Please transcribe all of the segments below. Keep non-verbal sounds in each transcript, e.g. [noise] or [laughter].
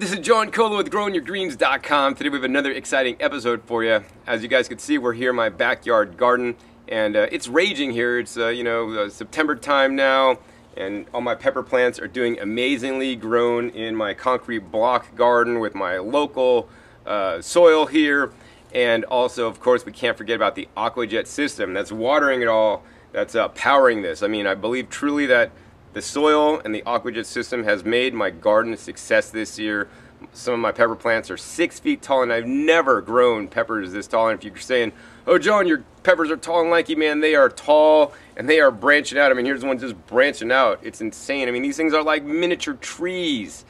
this is John Kohler with GrowingYourGreens.com. Today we have another exciting episode for you. As you guys can see, we're here in my backyard garden, and uh, it's raging here. It's uh, you know uh, September time now, and all my pepper plants are doing amazingly, grown in my concrete block garden with my local uh, soil here, and also, of course, we can't forget about the AquaJet system that's watering it all, that's uh, powering this. I mean, I believe truly that the soil and the AquaJet system has made my garden a success this year. Some of my pepper plants are six feet tall and I've never grown peppers this tall. And if you're saying, oh John, your peppers are tall and lanky, man, they are tall and they are branching out. I mean, here's one just branching out. It's insane. I mean, these things are like miniature trees.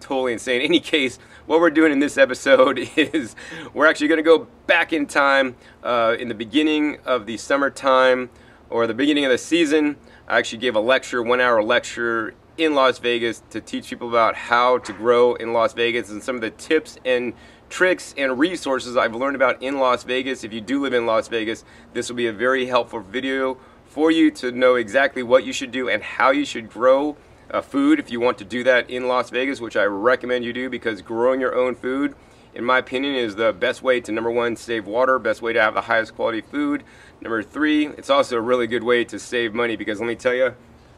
Totally insane. In any case, what we're doing in this episode [laughs] is we're actually going to go back in time uh, in the beginning of the summertime or the beginning of the season. I actually gave a lecture, one hour lecture in Las Vegas to teach people about how to grow in Las Vegas and some of the tips and tricks and resources I've learned about in Las Vegas. If you do live in Las Vegas, this will be a very helpful video for you to know exactly what you should do and how you should grow uh, food if you want to do that in Las Vegas, which I recommend you do because growing your own food in my opinion, is the best way to number one, save water, best way to have the highest quality food. Number three, it's also a really good way to save money because let me tell you,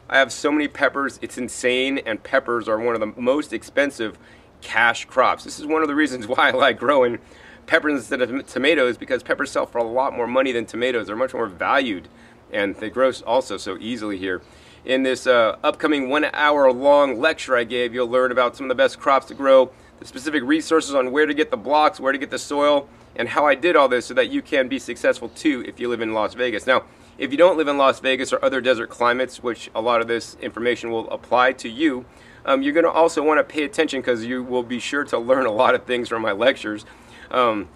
I have so many peppers, it's insane, and peppers are one of the most expensive cash crops. This is one of the reasons [laughs] why I like growing peppers instead of tomatoes because peppers sell for a lot more money than tomatoes. They're much more valued and they grow also so easily here. In this uh, upcoming one hour long lecture I gave, you'll learn about some of the best crops to grow specific resources on where to get the blocks, where to get the soil, and how I did all this so that you can be successful too if you live in Las Vegas. Now, if you don't live in Las Vegas or other desert climates, which a lot of this information will apply to you, um, you're going to also want to pay attention because you will be sure to learn a lot of things from my lectures. Um,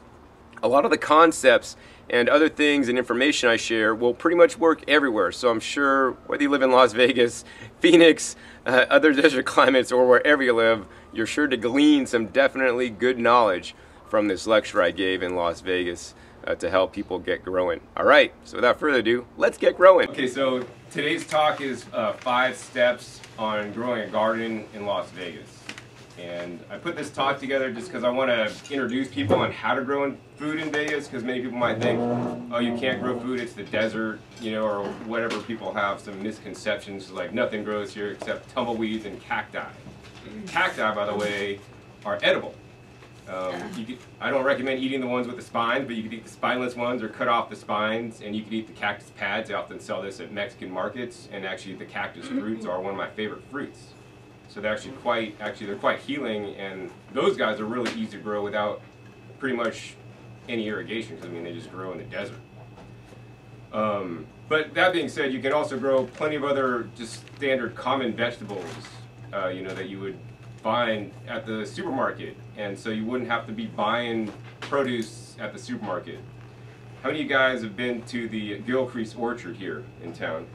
a lot of the concepts and other things and information I share will pretty much work everywhere. So I'm sure whether you live in Las Vegas, [laughs] Phoenix, uh, other desert climates, or wherever you live, you're sure to glean some definitely good knowledge from this lecture I gave in Las Vegas uh, to help people get growing. All right, so without further ado, let's get growing. Okay, so today's talk is uh, five steps on growing a garden in Las Vegas. And I put this talk together just because I want to introduce people on how to grow food in Vegas because many people might think, oh, you can't grow food, it's the desert, you know, or whatever people have some misconceptions like nothing grows here except tumbleweeds and cacti. Cacti, by the way, are edible. Um, could, I don't recommend eating the ones with the spines, but you could eat the spineless ones or cut off the spines, and you could eat the cactus pads. I often sell this at Mexican markets, and actually the cactus fruits are one of my favorite fruits. So they're actually quite, actually they're quite healing, and those guys are really easy to grow without pretty much any irrigation, because I mean they just grow in the desert. Um, but that being said, you can also grow plenty of other just standard common vegetables uh, you know, that you would find at the supermarket. And so you wouldn't have to be buying produce at the supermarket. How many of you guys have been to the Gilcrease Orchard here in town?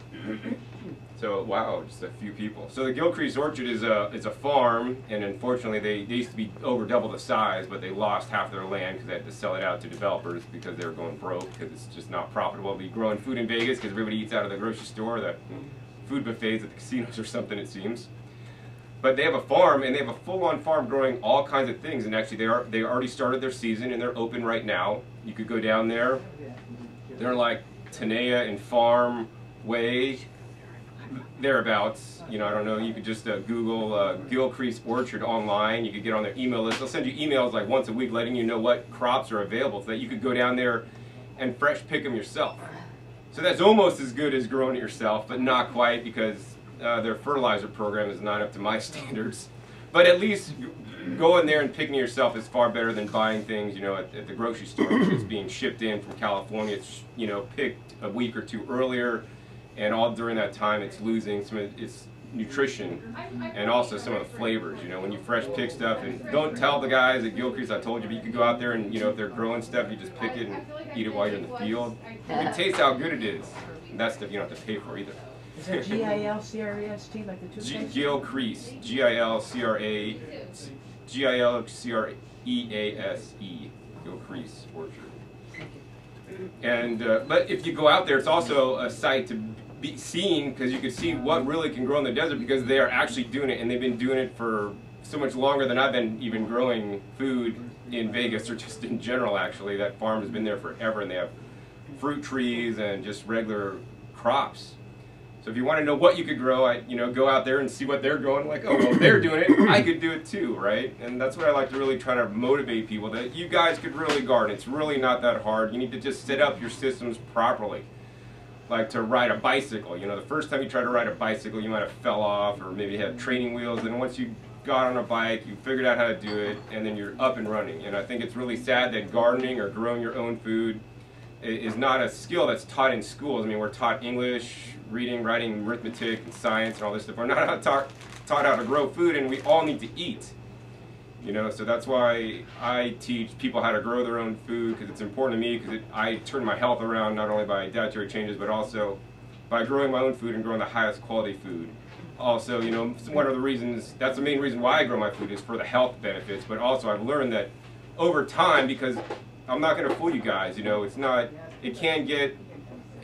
so wow, just a few people. So the Gilcrease Orchard is a is a farm, and unfortunately they, they used to be over double the size, but they lost half their land because they had to sell it out to developers because they were going broke because it's just not profitable to be growing food in Vegas because everybody eats out of the grocery store, the food buffets at the casinos or something it seems. But they have a farm, and they have a full-on farm growing all kinds of things. And actually, they are they already started their season, and they're open right now. You could go down there. They're like Tenaya and Farm Way, thereabouts. You know, I don't know. You could just uh, Google uh, Gilcrease Orchard online. You could get on their email list. They'll send you emails like once a week, letting you know what crops are available, so that you could go down there and fresh pick them yourself. So that's almost as good as growing it yourself, but not quite because uh, their fertilizer program is not up to my [laughs] standards. But at least going there and picking yourself is far better than buying things, you know, at, at the grocery store it's being shipped in from California. It's, you know, picked a week or two earlier, and all during that time it's losing some of its nutrition and also some of the flavors. You know, when you fresh pick stuff, and don't tell the guys at Gilcrease I told you, but you could go out there and, you know, if they're growing stuff, you just pick it and eat it while you're in the field. You can taste how good it is. And that stuff you don't have to pay for either. Is that G-I-L-C-R-E-S-T, like the toothpaste? Gilcrease, G-I-L-C-R-A, G-I-L-C-R-E-A-S-E, Gilcrease Orchard. And, uh, but if you go out there, it's also a site to be seen because you can see what really can grow in the desert because they are actually doing it and they've been doing it for so much longer than I've been even growing food in Vegas or just in general actually. That farm has been there forever and they have fruit trees and just regular crops. So if you want to know what you could grow, I you know go out there and see what they're growing. Like, oh, well, they're doing it, I could do it too, right? And that's what I like to really try to motivate people that you guys could really garden. It's really not that hard. You need to just set up your systems properly. Like to ride a bicycle. You know, the first time you try to ride a bicycle, you might have fell off or maybe had training wheels. And once you got on a bike, you figured out how to do it, and then you're up and running. And I think it's really sad that gardening or growing your own food is not a skill that's taught in schools. I mean, we're taught English, reading, writing, arithmetic, and science, and all this stuff. We're not taught, taught how to grow food, and we all need to eat. You know, so that's why I teach people how to grow their own food because it's important to me because I turn my health around not only by dietary changes but also by growing my own food and growing the highest quality food. Also, you know, one of the reasons, that's the main reason why I grow my food is for the health benefits, but also I've learned that over time, because I'm not going to fool you guys, you know, it's not, it can get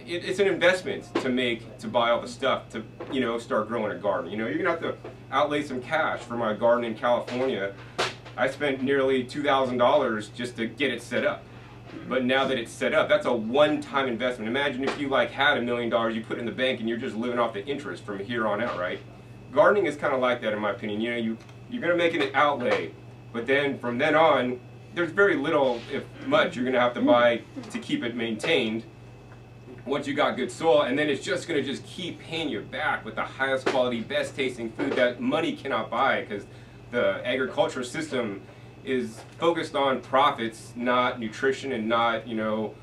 it, it's an investment to make to buy all the stuff to you know start growing a garden. You know, you're gonna have to outlay some cash for my garden in California. I spent nearly two thousand dollars just to get it set up. But now that it's set up, that's a one-time investment. Imagine if you like had a million dollars you put in the bank and you're just living off the interest from here on out, right? Gardening is kind of like that in my opinion. You know, you you're gonna make an outlay, but then from then on, there's very little, if much, you're gonna have to buy to keep it maintained once you got good soil, and then it's just going to just keep paying you back with the highest quality, best tasting food that money cannot buy because the agriculture system is focused on profits, not nutrition and not, you know,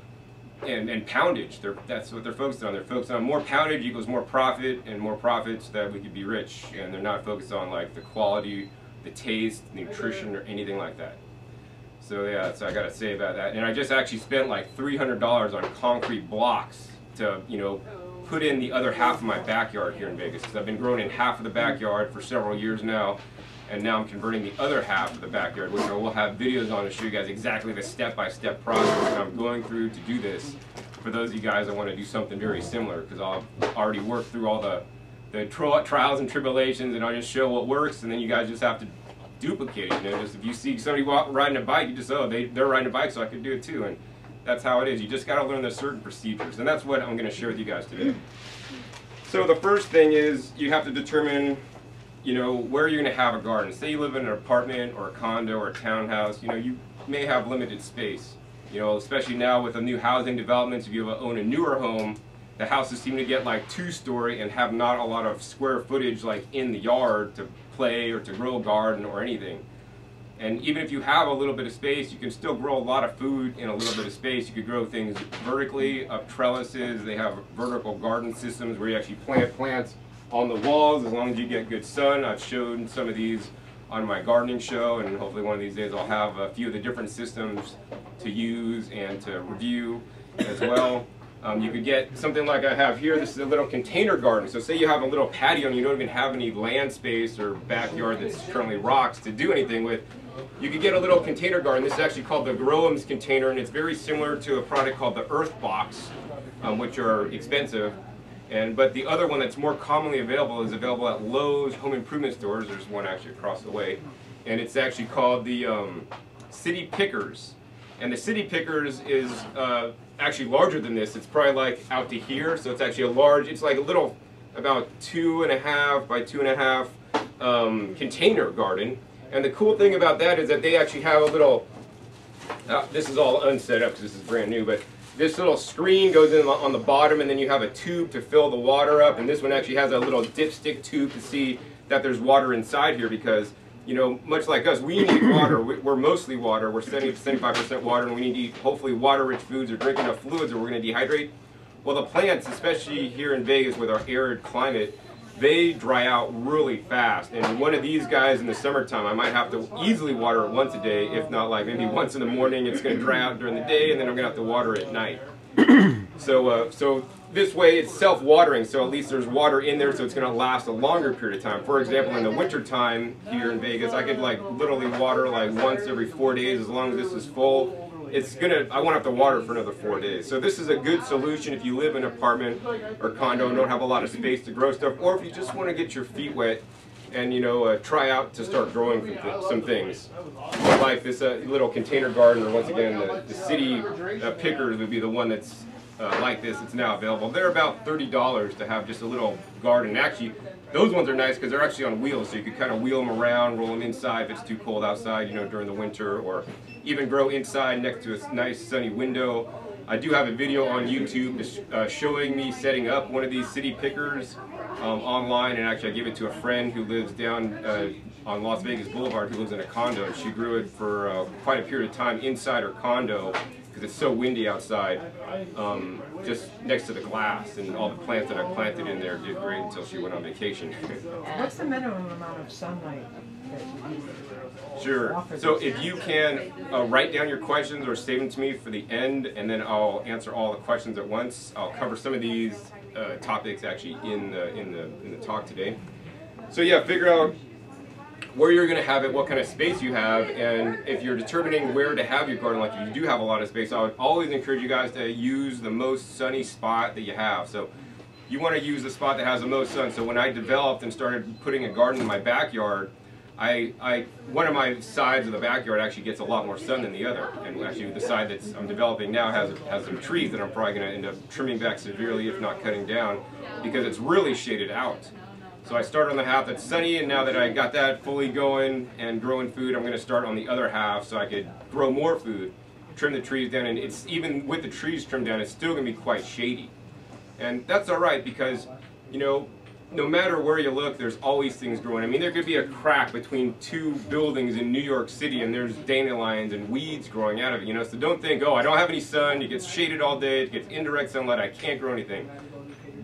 and, and poundage. They're, that's what they're focused on. They're focused on more poundage equals more profit and more profits that we could be rich. And they're not focused on like the quality, the taste, nutrition, or anything like that. So yeah, so I gotta say about that. And I just actually spent like $300 on concrete blocks to, you know, put in the other half of my backyard here in Vegas because I've been growing in half of the backyard for several years now and now I'm converting the other half of the backyard which I will have videos on to show you guys exactly the step-by-step -step process that I'm going through to do this. For those of you guys that want to do something very similar because I've already worked through all the the trials and tribulations and I'll just show what works and then you guys just have to duplicate it you know just if you see somebody walk, riding a bike you just oh they, they're riding a bike so I could do it too and that's how it is. You just got to learn the certain procedures, and that's what I'm going to share with you guys today. So the first thing is you have to determine, you know, where you're going to have a garden. Say you live in an apartment or a condo or a townhouse. You know, you may have limited space. You know, especially now with the new housing developments, if you own a newer home, the houses seem to get like two-story and have not a lot of square footage like in the yard to play or to grow a garden or anything. And even if you have a little bit of space, you can still grow a lot of food in a little bit of space. You could grow things vertically, up trellises. They have vertical garden systems where you actually plant plants on the walls as long as you get good sun. I've shown some of these on my gardening show and hopefully one of these days I'll have a few of the different systems to use and to review as well. Um, you could get something like I have here. This is a little container garden. So say you have a little patio and you don't even have any land space or backyard that's currently rocks to do anything with. You could get a little container garden. This is actually called the Growham's container, and it's very similar to a product called the Earth Box, um, which are expensive. And but the other one that's more commonly available is available at Lowe's home improvement stores. There's one actually across the way, and it's actually called the um, City Pickers. And the City Pickers is uh, actually larger than this. It's probably like out to here, so it's actually a large. It's like a little, about two and a half by two and a half um, container garden and the cool thing about that is that they actually have a little, uh, this is all unset up because this is brand new, but this little screen goes in on the bottom and then you have a tube to fill the water up and this one actually has a little dipstick tube to see that there's water inside here because you know, much like us, we need [coughs] water. We're mostly water. We're 70 to 75% water, and we need to eat hopefully water-rich foods or drink enough fluids, or we're going to dehydrate. Well, the plants, especially here in Vegas with our arid climate, they dry out really fast. And one of these guys in the summertime, I might have to easily water it once a day, if not like maybe once in the morning. It's going to dry out during the day, and then I'm going to have to water it at night. [clears throat] so, uh, so this way it's self-watering, so at least there's water in there, so it's going to last a longer period of time. For example, in the winter time here in Vegas, I could like literally water like once every four days as long as this is full it's gonna, I won't have to water for another four days. So this is a good solution if you live in an apartment or condo and don't have a lot of space to grow stuff, or if you just want to get your feet wet and you know uh, try out to start growing th some things. Like this uh, little container garden or once again, the, the city uh, pickers would be the one that's uh, like this. It's now available. They're about $30 to have just a little garden. Actually, those ones are nice because they're actually on wheels, so you can kind of wheel them around, roll them inside if it's too cold outside, you know, during the winter, or even grow inside next to a nice sunny window. I do have a video on YouTube uh, showing me setting up one of these city pickers um, online, and actually I gave it to a friend who lives down uh, on Las Vegas Boulevard who lives in a condo, she grew it for uh, quite a period of time inside her condo because it's so windy outside, um, just next to the glass, and all the plants that I planted in there did great until she went on vacation. [laughs] What's the minimum amount of sunlight that you Sure. So if you can uh, write down your questions or save them to me for the end, and then I'll answer all the questions at once. I'll cover some of these uh, topics actually in the in the in the talk today. So yeah, figure out where you're going to have it, what kind of space you have, and if you're determining where to have your garden, like you do have a lot of space, I would always encourage you guys to use the most sunny spot that you have. So you want to use the spot that has the most sun. So when I developed and started putting a garden in my backyard, I, I, one of my sides of the backyard actually gets a lot more sun than the other. And actually the side that I'm developing now has, has some trees that I'm probably going to end up trimming back severely, if not cutting down, because it's really shaded out. So I started on the half that's sunny, and now that I got that fully going and growing food, I'm going to start on the other half so I could grow more food, trim the trees down, and it's even with the trees trimmed down, it's still to be quite shady. And that's all right because, you know, no matter where you look, there's always things growing. I mean, there could be a crack between two buildings in New York City and there's dandelions and weeds growing out of it, you know? So don't think, oh, I don't have any sun, it gets shaded all day, it gets indirect sunlight, I can't grow anything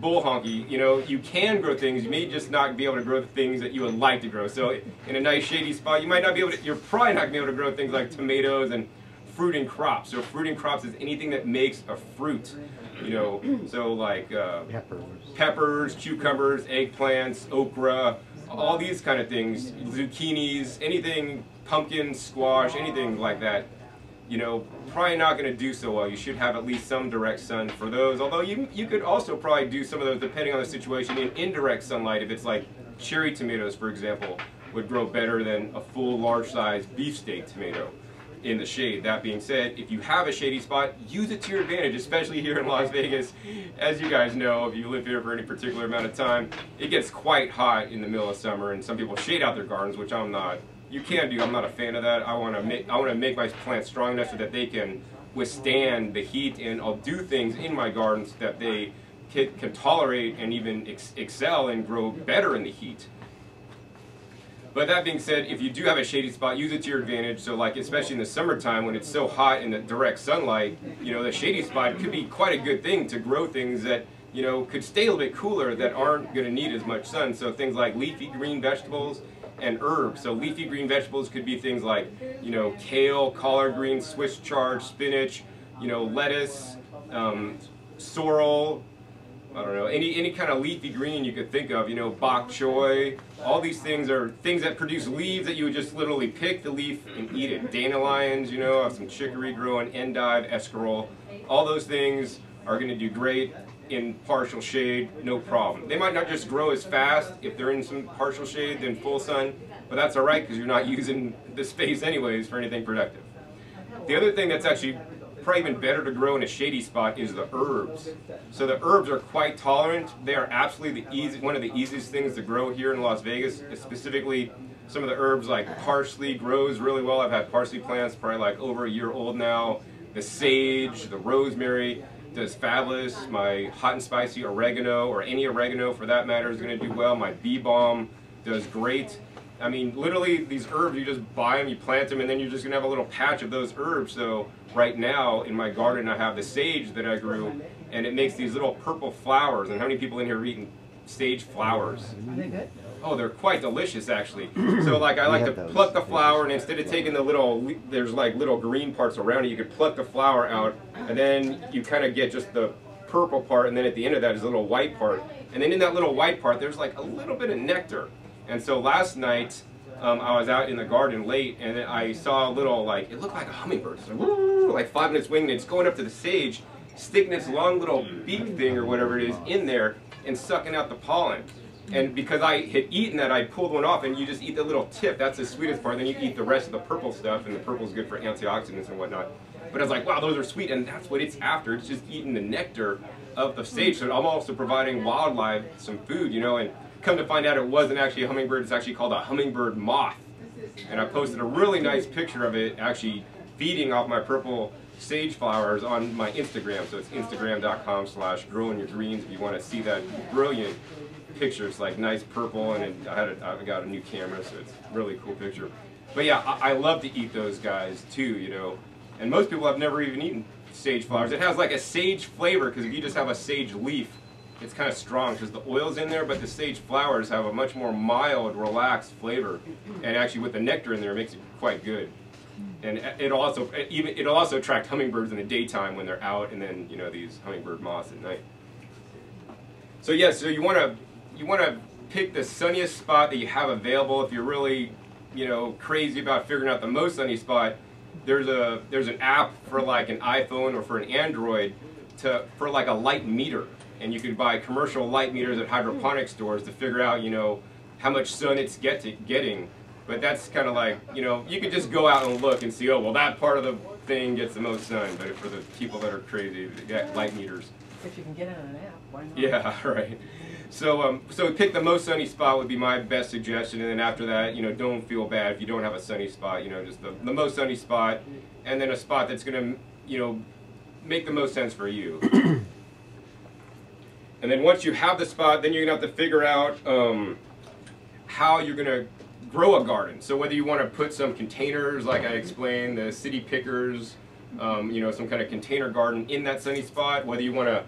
bull honky. You know, you can grow things, you may just not be able to grow the things that you would like to grow. So in a nice shady spot, you might not be able to, you're probably not going to be able to grow things like tomatoes and fruiting crops. So fruiting crops is anything that makes a fruit. You know, so like uh, peppers. peppers, cucumbers, eggplants, okra, all these kind of things, zucchinis, anything, pumpkin, squash, anything like that you know, probably not going to do so well. You should have at least some direct sun for those. Although you, you could also probably do some of those, depending on the situation, in indirect sunlight. If it's like cherry tomatoes, for example, would grow better than a full large-sized beefsteak tomato in the shade. That being said, if you have a shady spot, use it to your advantage, especially here in Las Vegas. As you guys know, if you live here for any particular amount of time, it gets quite hot in the middle of summer, and some people shade out their gardens, which I'm not you can do. I'm not a fan of that. I want to make I want to make my plants strong enough so that they can withstand the heat, and I'll do things in my gardens that they can, can tolerate and even ex excel and grow better in the heat. But that being said, if you do have a shady spot, use it to your advantage. So like, especially in the summertime when it's so hot in the direct sunlight, you know, the shady spot could be quite a good thing to grow things that, you know, could stay a little bit cooler that aren't going to need as much sun. So things like leafy green vegetables, and herbs. So leafy green vegetables could be things like, you know, kale, collard greens, Swiss chard, spinach, you know, lettuce, um, sorrel, I don't know, any, any kind of leafy green you could think of, you know, bok choy, all these things are things that produce leaves that you would just literally pick the leaf and eat it. Dandelions, you know, some chicory growing, endive, escarole, all those things are going to do great in partial shade, no problem. They might not just grow as fast if they're in some partial shade than full sun, but that's all right because you're not [laughs] using the space anyways for anything productive. The other thing that's actually probably even better to grow in a shady spot is the herbs. So the herbs are quite tolerant. They are absolutely the easy, one of the easiest things to grow here in Las Vegas, uh, specifically some of the herbs like parsley grows really well. I've had parsley plants probably like over a year old now. The sage, the rosemary, does fabulous. My hot and spicy oregano, or any oregano for that matter, is going to do well. My bee balm does great. I mean, literally, these herbs, you just buy them, you plant them, and then you're just going to have a little patch of those herbs. So right now, in my garden, I have the sage that I grew, and it makes these little purple flowers. And how many people in here are eating sage flowers? Are they good? Oh, they're quite delicious actually. [clears throat] so like I like to pluck the flower and instead of taking the little, there's like little green parts around it, you could pluck the flower out and then you kind of get just the purple part and then at the end of that is a little white part. And then in that little white part there's like a little bit of nectar. And so last night um, I was out in the garden late and I saw a little like, it looked like a hummingbird. It's like, like five minutes wing and it's going up to the sage, sticking its long little beak thing or whatever it is in there and sucking out the pollen. And because I had eaten that, I pulled one off, and you just eat the little tip. That's the sweetest part. Then you eat the rest of the purple stuff, and the purple is good for antioxidants and whatnot. But I was like, wow, those are sweet, and that's what it's after. It's just eating the nectar of the sage. So I'm also providing wildlife some food, you know. And come to find out, it wasn't actually a hummingbird. It's actually called a hummingbird moth. And I posted a really nice picture of it actually feeding off my purple sage flowers on my Instagram. So it's instagram.com slash growing your greens if you want to see that brilliant picture. It's like nice purple and it, I had a, I got a new camera, so it's a really cool picture. But yeah, I, I love to eat those guys too, you know. And most people have never even eaten sage flowers. It has like a sage flavor because if you just have a sage leaf, it's kind of strong because the oil's in there, but the sage flowers have a much more mild, relaxed flavor. And actually with the nectar in there, it makes it quite good and it also even it'll also attract hummingbirds in the daytime when they're out, and then you know these hummingbird moths at night. So yeah, so you want to you want to pick the sunniest spot that you have available. If you're really you know crazy about figuring out the most sunny spot, there's a there's an app for like an iPhone or for an Android to for like a light meter, and you could buy commercial light meters at hydroponic hmm. stores to figure out you know how much sun it's get to, getting but that's kind of like, you know, you could just go out and look and see, oh, well, that part of the thing gets the most sun. But for the people that are crazy, they get light meters. If you can get it on an app, why not? Yeah, [laughs] right. So, um, so pick the most sunny spot would be my best suggestion, and then after that, you know, don't feel bad if you don't have a sunny spot. You know, just the, the most sunny spot, and then a spot that's gonna, you know, make the most sense for you. [coughs] and then once you have the spot, then you're gonna have to figure out um, how you're gonna grow a garden. So whether you want to put some containers, like I explained, the city pickers, um, you know, some kind of container garden in that sunny spot, whether you want to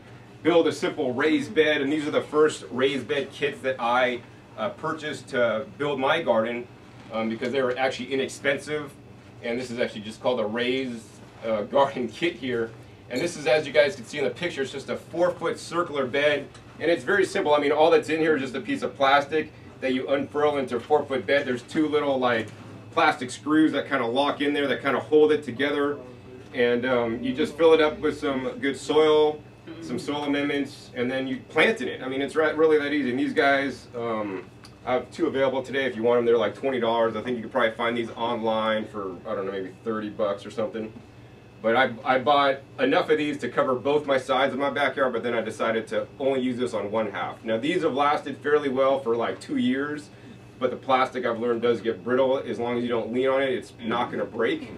build a simple raised bed, and these are the first raised bed kits that I uh, purchased to build my garden um, because they were actually inexpensive. And this is actually just called a raised uh, [laughs] garden kit here. And this is, as you guys can see in the picture, it's just a four foot circular bed. And it's very simple. I mean, all that's in here is just a piece of plastic that you unfurl into a four foot bed. There's two little like plastic screws that kind of lock in there that kind of hold it together. And um, you just fill it up with some good soil, some soil amendments, and then you plant in it. I mean, it's really that easy. And these guys, um, I have two available today. If you want them, they're like $20. I think you could probably find these online for, I don't know, maybe 30 bucks or something. But I, I bought enough of these to cover both my sides of my backyard, but then I decided to only use this on one half. Now these have lasted fairly well for like two years, but the plastic I've learned does get brittle. As long as you don't lean on it, it's not going to break.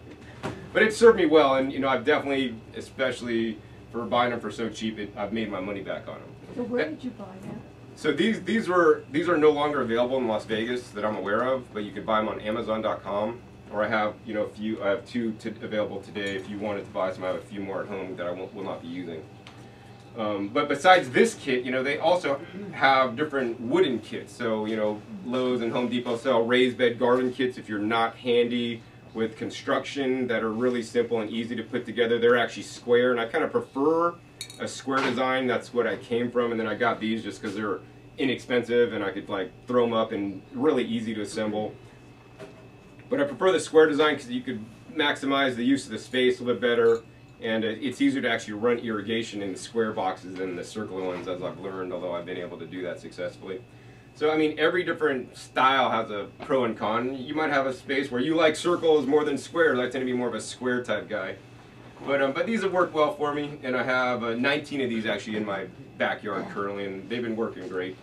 [laughs] but it served me well, and you know I've definitely, especially for buying them for so cheap, it, I've made my money back on them. So where did you buy them? So these these were these are no longer available in Las Vegas that I'm aware of, but you could buy them on Amazon.com or I have, you know, a few, I have two to, available today. If you wanted to buy some, I have a few more at home that I won't, will not be using. Um, but besides this kit, you know, they also have different wooden kits. So, you know, Lowe's and Home Depot sell raised bed garden kits if you're not handy with construction that are really simple and easy to put together. They're actually square, and I kind of prefer a square design. That's what I came from, and then I got these just because they're inexpensive and I could like throw them up and really easy to assemble. But I prefer the square design because you could maximize the use of the space a little bit better and it's easier to actually run irrigation in the square boxes than the circular ones as I've learned, although I've been able to do that successfully. So I mean, every different style has a pro and con. You might have a space where you like circles more than squares. I tend to be more of a square type guy. But, um, but these have worked well for me, and I have uh, 19 of these actually in my backyard currently, and they've been working great.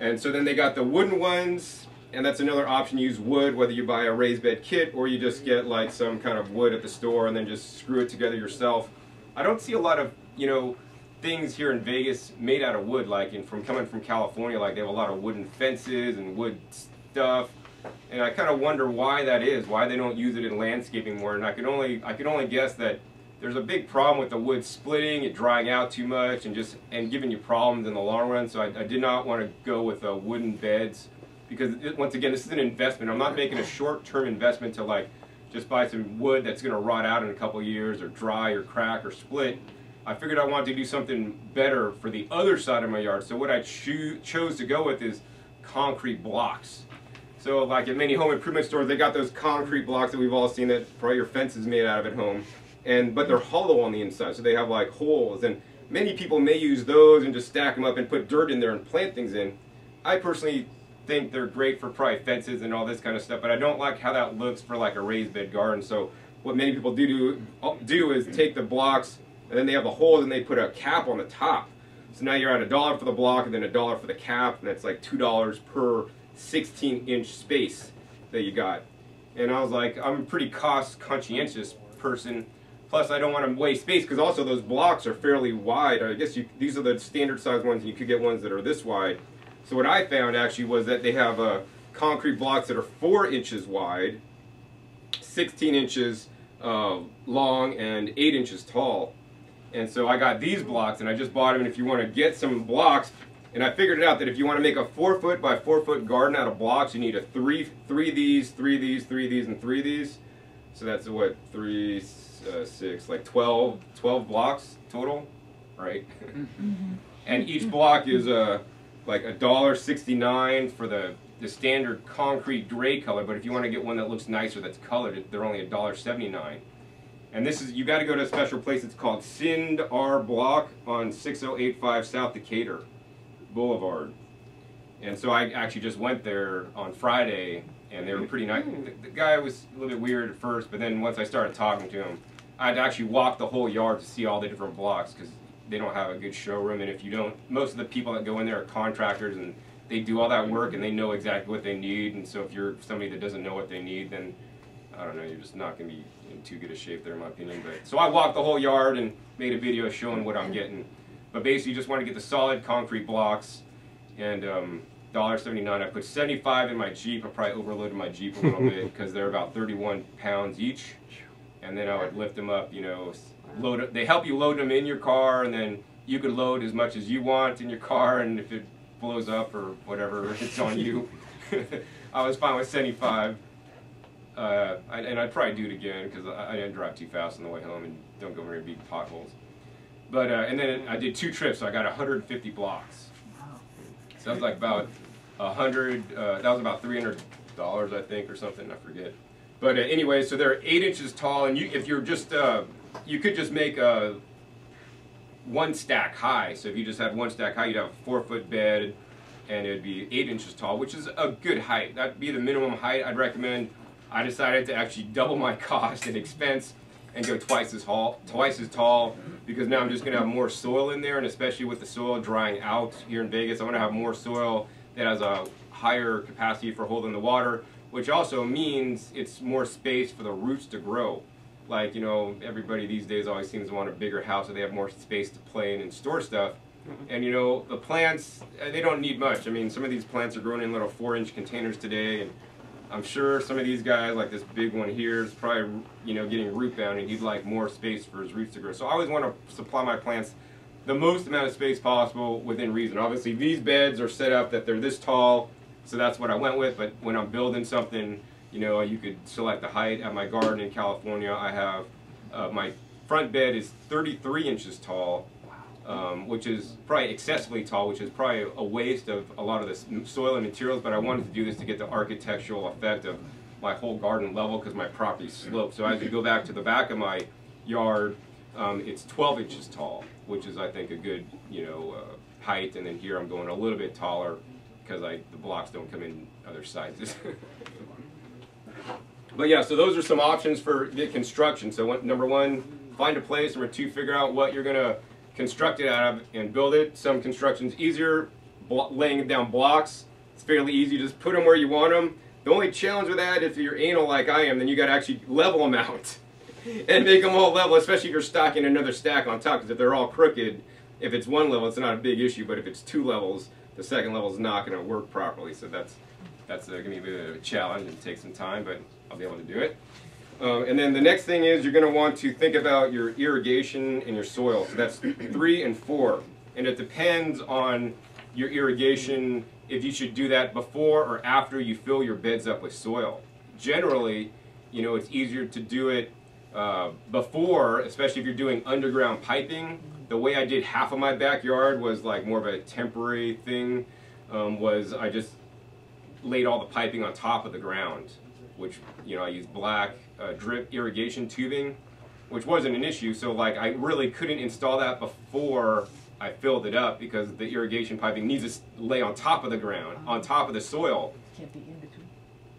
And so then they got the wooden ones, and that's another option. use wood, whether you buy a raised bed kit or you just get like some kind of wood at the store and then just screw it together yourself. I don't see a lot of, you know, things here in Vegas made out of wood, like in, from coming from California, like they have a lot of wooden fences and wood stuff. And I kind of wonder why that is, why they don't use it in landscaping more. And I could only, I could only guess that there's a big problem with the wood splitting, it drying out too much, and just and giving you problems in the long run. So I, I did not want to go with uh, wooden beds because it, once again, this is an investment. I'm not making a short-term investment to like just buy some wood that's going to rot out in a couple years or dry or crack or split. I figured I wanted to do something better for the other side of my yard. So what I cho chose to go with is concrete blocks. So like at many home improvement stores, they got those concrete blocks that we've all seen that probably your fence is made out of at home. And, but they're hollow on the inside, so they have like holes. And many people may use those and just stack them up and put dirt in there and plant things in. I personally think they're great for probably fences and all this kind of stuff, but I don't like how that looks for like a raised bed garden. So what many people do do, uh, do is take the blocks and then they have a holes and they put a cap on the top. So now you're at a dollar for the block and then a dollar for the cap, and that's like two dollars per 16 inch space that you got. And I was like, I'm a pretty cost conscientious person. Plus, I don't want to waste space because also those blocks are fairly wide. I guess you, these are the standard size ones, and you could get ones that are this wide. So what I found actually was that they have uh, concrete blocks that are four inches wide, 16 inches uh, long, and eight inches tall. And so I got these blocks, and I just bought them. And if you want to get some blocks, and I figured it out that if you want to make a four foot by four foot garden out of blocks, you need a three, three of these, three of these, three of these, and three of these. So that's what three, uh, six, like 12, 12 blocks total, right? [laughs] and each block is a uh, like a dollar sixty nine for the the standard concrete gray color. But if you want to get one that looks nicer, that's colored, they're only a dollar seventy nine. And this is you got to go to a special place. It's called Sind R Block on 6085 South Decatur Boulevard. And so I actually just went there on Friday, and they were pretty nice. Hmm. The, the guy was a little bit weird at first, but then once I started talking to him, I'd actually walk the whole yard to see all the different blocks because they don't have a good showroom. And if you don't, most of the people that go in there are contractors and they do all that work and they know exactly what they need. And so if you're somebody that doesn't know what they need, then I don't know, you're just not going to be in too good a shape there, in my opinion. But so I walked the whole yard and made a video showing what I'm getting. But basically, you just want to get the solid concrete blocks and um, $1.79. I put 75 in my Jeep. I probably overloaded my Jeep a little [laughs] bit because they're about 31 pounds each and then I would lift them up. You know, load. They help you load them in your car, and then you could load as much as you want in your car, and if it blows up or whatever, [laughs] it's on you. [laughs] I was fine with 75. Uh, I, and I'd probably do it again because I, I, didn't drive too fast on the way home and don't go very big potholes. But uh, and then I did two trips, so I got 150 blocks. So that was like about 100. Uh, that was about 300 dollars, I think, or something. I forget. But uh, anyway, so they're eight inches tall, and you, if you're just, uh, you could just make a one stack high. So if you just had one stack high, you'd have a four foot bed, and it'd be eight inches tall, which is a good height. That'd be the minimum height I'd recommend. I decided to actually double my [laughs] cost and expense and go twice as tall, twice as tall, because now I'm just going to have more soil in there, and especially with the soil drying out here in Vegas, I'm going to have more soil that has a higher capacity for holding the water which also means it's more space for the roots to grow. Like, you know, everybody these days always seems to want a bigger house so they have more space to play in and store stuff. Mm-hmm. And, you know, the plants, uh, they don't need much. I mean, some of these plants are grown in little four inch containers today. And I'm sure some of these guys, like this big one here, is probably, you know, getting root bound and he'd like more space for his roots to grow. So I always want to supply my plants the most amount of space possible within reason. Obviously, these beds are set up that they're this tall so that's what I went with. But when I'm building something, you know, you could select the height. At my garden in California, I have uh, my front bed is 33 inches tall, um, which is probably excessively tall, which is probably a waste of a lot of the soil and materials. But I wanted to do this to get the architectural effect of my whole garden level because my property slopes. So as you go back to the back of my yard, um, it's 12 inches tall, which is I think a good you know uh, height. And then here I'm going a little bit taller because I the blocks don't come in other sizes. [laughs] but yeah, so those are some options for the construction. So one, number one, find a place. Number two, figure out what you're gonna construct it out of and build it. Some construction's easier, laying down blocks. It's fairly easy. Just put them where you want them. The only challenge with that, if you're anal like I am, then you got to actually level them out [laughs] and make them all level, especially if you're stacking another stack on top. Because if they're all crooked, if it's one level, it's not a big issue. But if it's two levels, the second level is not going to work properly. So that's that's uh, going to be a challenge and take some time, but I'll be able to do it. Um, and then the next thing is you're going to want to think about your irrigation and your soil. So that's three and four. And it depends on your irrigation if you should do that before or after you fill your beds up with soil. Generally, you know, it's easier to do it uh, before, especially if you're doing underground piping, the way I did half of my backyard was like more of a temporary thing. Um, was I just laid all the piping on top of the ground, which you know I used black uh, drip irrigation tubing, which wasn't an issue. So like I really couldn't install that before I filled it up because the irrigation piping needs to lay on top of the ground, on top of the soil. Can't be in between.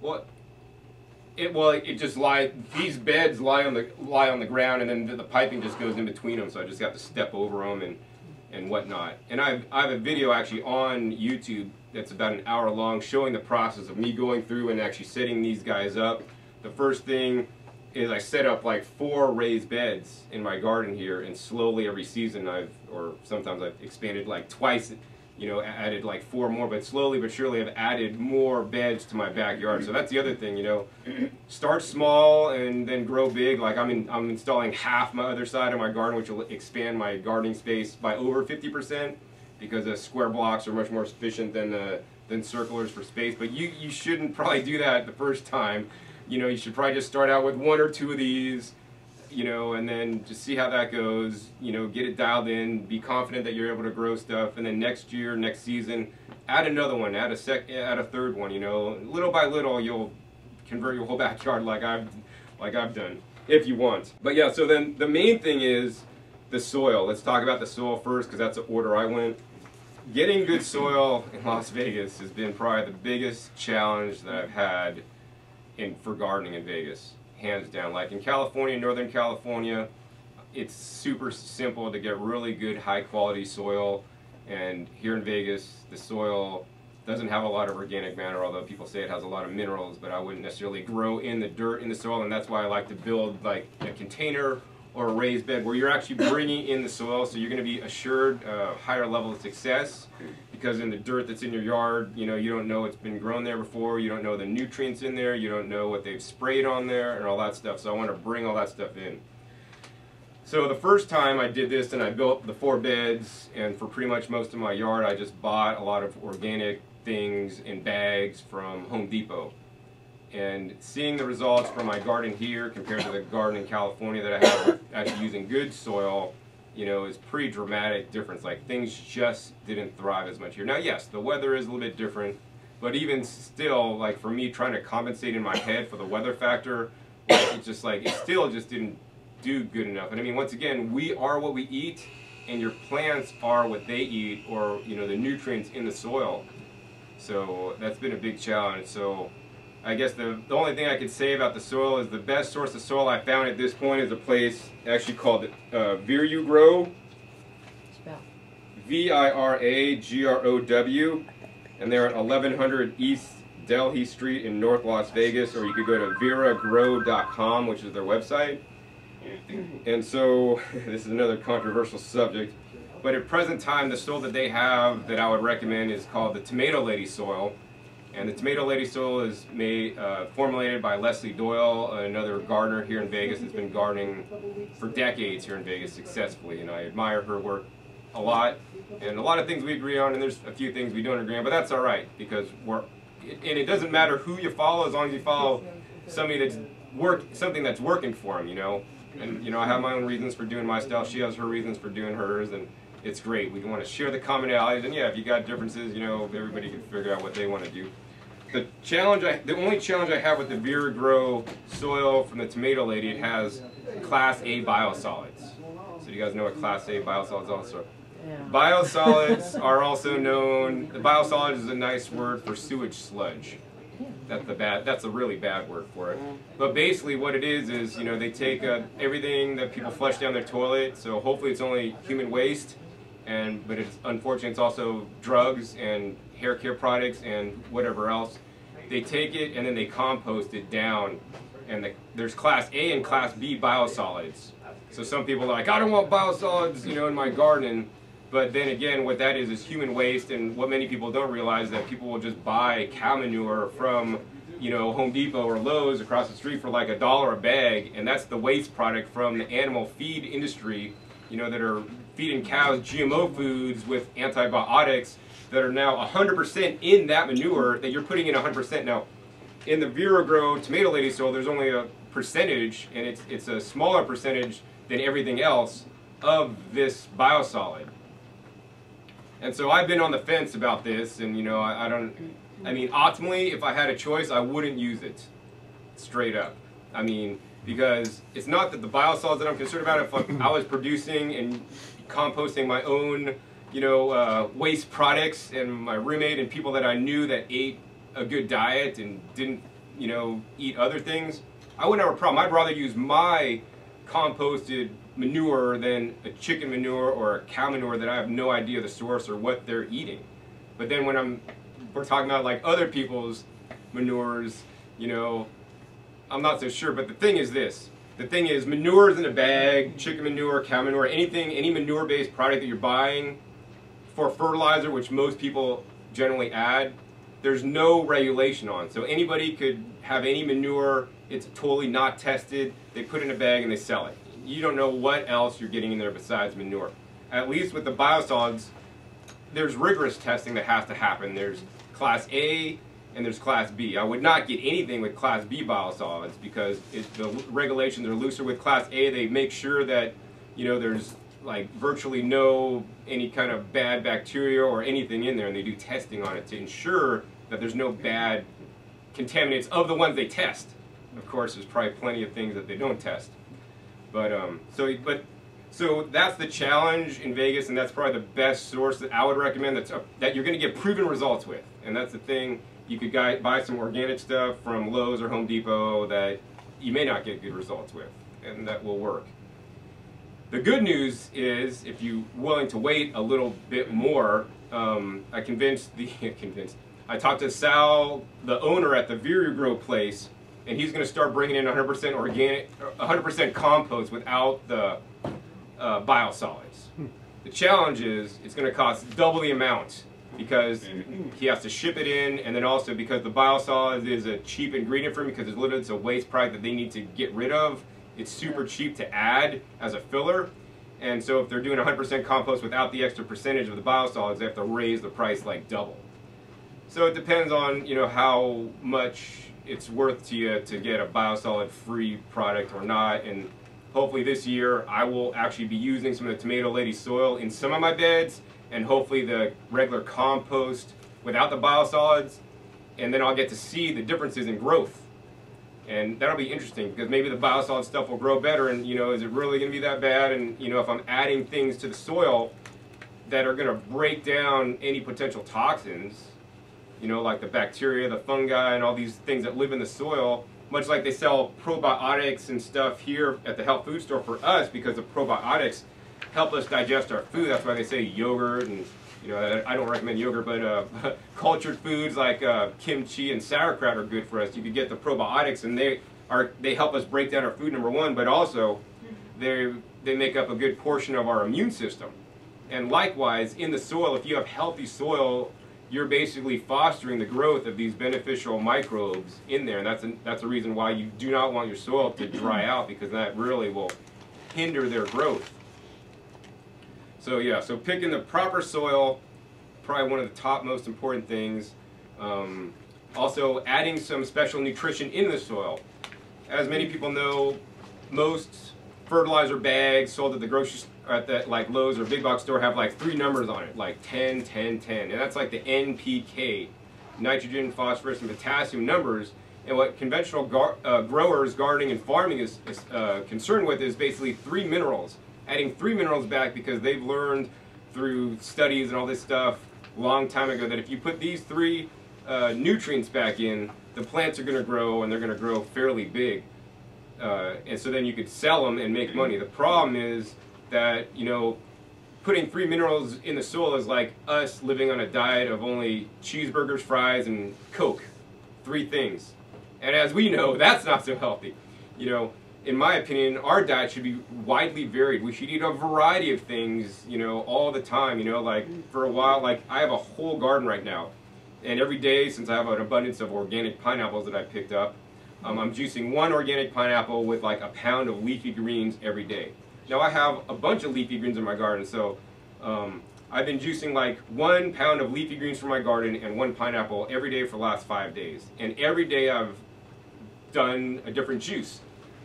Well, it well it just lie these beds lie on the lie on the ground and then the, the piping just goes in between them. So I just have to step over them and and whatnot. And I I have a video actually on YouTube that's about an hour long showing the process of me going through and actually setting these guys up. The first thing is I set up like four raised beds in my garden here, and slowly every season I've, or sometimes I've expanded like twice, you know, added like four more, but slowly but surely I've added more beds to my backyard. So that's the other thing, you know, start small and then grow big. Like I'm in, I'm installing half my other side of my garden, which will expand my gardening space by over 50% because the square blocks are much more efficient than uh, than circulars for space. But you you shouldn't [laughs] probably do that the first time. You know, you should probably just start out with one or two of these, you know, and then just see how that goes. You know, get it dialed in, be confident that you're able to grow stuff, and then next year, next season, add another one, add a sec, add a third one. You know, little by little, you'll convert your whole [laughs] backyard like I've like I've done, if you want. But yeah, so then the main thing is the soil. Let's talk about the soil first because that's the order I went. Getting good soil in Las Vegas has been probably the biggest challenge that I've had in for gardening in Vegas, hands down. Like in California, Northern California, it's super simple to get really good high quality soil. And here in Vegas, the soil doesn't have a lot of organic matter, although people say it has a lot of minerals, but I wouldn't necessarily grow in the dirt in the soil, and that's why I like to build like a container or a raised bed where you're actually [coughs] bringing in the soil, so you're going to be assured a higher level of success. Because in the dirt that's in your yard, you know, you don't know it's been grown there before, you don't know the nutrients in there, you don't know what they've sprayed on there, and all that stuff. So I want to bring all that stuff in. So the first time I did this and I built the four beds and for pretty much most of my yard I just bought a lot of organic things in bags from Home Depot. And seeing the results from my garden here compared to the garden in California that I have actually using good soil, you know, is pretty dramatic difference. Like things just didn't thrive as much here. Now yes, the weather is a little bit different, but even still, like for me trying to compensate in my head for the weather factor, like, it's just like it still just didn't do good enough. And I mean, once again, we are what we eat, and your plants are what they eat, or you know, the nutrients in the soil. So that's been a big challenge. So I guess the, the only thing I could say about the soil is the best source of soil I found at this point is a place actually called uh, Viragrow, Spell. V-I-R-A-G-R-O-W, and they're at 1100 East Delhi Street in North Las Vegas, or you could go to viragrow.com, which is their website. [clears throat] And so, [laughs] this is another controversial subject, but at present time, the soil that they have that I would recommend is called the Tomato Lady soil. And the Tomato Lady soil is made, uh, formulated by Leslie Doyle, another gardener here in Vegas that's been gardening for decades here in Vegas successfully. And I admire her work a lot. And a lot of things we agree on, and there's a few things we don't agree on, but that's all right because we're, and it doesn't matter who you follow as long as you follow somebody that's work, something that's working for them, you know. And you know, I have my own reasons for doing my stuff. She has her reasons for doing hers, and it's great. We want to share the commonalities, and yeah, if you got differences, you know, everybody can figure out what they want to do. The challenge, I, the only challenge I have with the Viragrow soil from the Tomato Lady, it has Class A biosolids. So you guys know what Class A biosolids are? Yeah. Biosolids [laughs] are also known. The biosolids is a nice word for sewage sludge. That's the bad. That's a really bad word for it. But basically, what it is is you know they take uh, everything that people flush down their toilet. So hopefully it's only human waste, and but it's unfortunately it's also drugs and hair care products and whatever else. They take it and then they compost it down, and the, there's class A and class B biosolids. So some people are like, I don't want biosolids, you know, in my garden. But then again, what that is is human waste, and what many people don't realize that people will just buy cow manure from, you know, Home Depot or Lowe's across the street for like a dollar a bag, and that's the waste product from the animal feed industry, you know, that are feeding cows GMO foods with antibiotics that are now 100% in that manure that you're putting in 100%. Now, in the Viragrow Tomato Lady soil, there's only a percentage, and it's it's a smaller percentage than everything else of this biosolid. And so I've been on the fence about this, and you know, I, I don't. I mean, optimally, if I had a choice, I wouldn't use it. Straight up. I mean, because it's not that the biosolids that I'm concerned about. If I was producing and composting my own you know, uh, waste products and my roommate and people that I knew that ate a good diet and didn't, you know, eat other things, I wouldn't have a problem. I'd rather use my composted manure than a chicken manure or a cow manure that I have no idea the source or what they're eating. But then when I'm, we're talking about like other people's manures, you know, I'm not so sure. But the thing is this. The thing is, manure is in a bag, chicken manure, cow manure, anything, any manure-based product that you're buying for fertilizer, which most people generally add, there's no regulation on. So anybody could have any manure, it's totally not tested, they put in a bag and they sell it. You don't know what else you're getting in there besides manure. At least with the biosolids, there's rigorous testing that has to happen. There's class A and there's class B. I would not get anything with class B biosolids because it, the regulations are looser with class A. They make sure that, you know, there's like virtually no any kind of bad bacteria or anything in there and they do testing on it to ensure that there's no bad contaminants of the ones they test. Of course, there's probably plenty of things that they don't test. But um, so but so that's the challenge in Vegas, and that's probably the best source that I would recommend that's, that you're going to get proven results with. And that's the thing. You could buy some organic stuff from Lowe's or Home Depot that you may not get good results with, and that will work. The good news is, if you're willing to wait a little bit more, um, I convinced the [laughs] convinced. I talked to Sal, the owner at the Grow place, and he's going to start bringing in 100% organic, 100% compost without the uh, biosolids. Hmm. The challenge is it's going to cost double the amount because he has to ship it in, and then also because the biosolids is a cheap ingredient for him because it's literally it's a waste product that they need to get rid of. It's super cheap to add as a filler. And so if they're doing 100% compost without the extra percentage of the biosolids, they have to raise the price like double. So it depends on you know how much it's worth to you to get a biosolid free product or not. And hopefully this year I will actually be using some of the Tomato Lady soil in some of my beds and hopefully the regular compost without the biosolids and then I'll get to see the differences in growth. And that'll be interesting because maybe the biosolid stuff will grow better and you know is it really going to be that bad and you know if I'm adding things to the soil that are going to break down any potential toxins you know like the bacteria, the fungi and all these things that live in the soil much like they sell probiotics and stuff here at the health food store for us because the probiotics help us digest our food. That's why they say yogurt and you know I don't recommend yogurt, but uh, [laughs] cultured foods like uh, kimchi and sauerkraut are good for us. You could get the probiotics and they are they help us break down our food number one, but also they they make up a good portion of our immune system. And likewise, in the soil, if you have healthy soil you're basically fostering the growth of these beneficial microbes in there. And that's that's a reason why you do not want your soil to dry out because that really will hinder their growth. So yeah, so picking the proper soil, probably one of the top most important things. Um, also adding some special nutrition in the soil. As many people know, most fertilizer bags sold at the grocery at that like Lowe's or big box store have like three numbers on it, like 10, 10, 10, and that's like the NPK, nitrogen, phosphorus, and potassium numbers. And what conventional gar uh, growers, gardening, and farming is, is uh, concerned with is basically three minerals. Adding three minerals back because they've learned through studies and all this stuff long time ago that if you put these three uh, nutrients back in, the plants are going to grow and they're going to grow fairly big. Uh, and so then you could sell them and make money. The problem is that, you know, putting three minerals in the soil is like us living on a diet of only cheeseburgers, fries, and Coke. Three things. And as we know, [laughs] that's not so healthy. You know, in my opinion, our diet should be widely varied. We should eat a variety of things, you know, all the time. You know, like for a while, like I have a whole garden right now. And every day, since I have an abundance of organic pineapples that I picked up, um, I'm juicing one organic pineapple with like a pound of leafy greens every day. Now I have a bunch of leafy greens in my garden, so um, I've been juicing like one pound of leafy greens from my garden and one pineapple every day for the last five days. And every day I've done a different juice.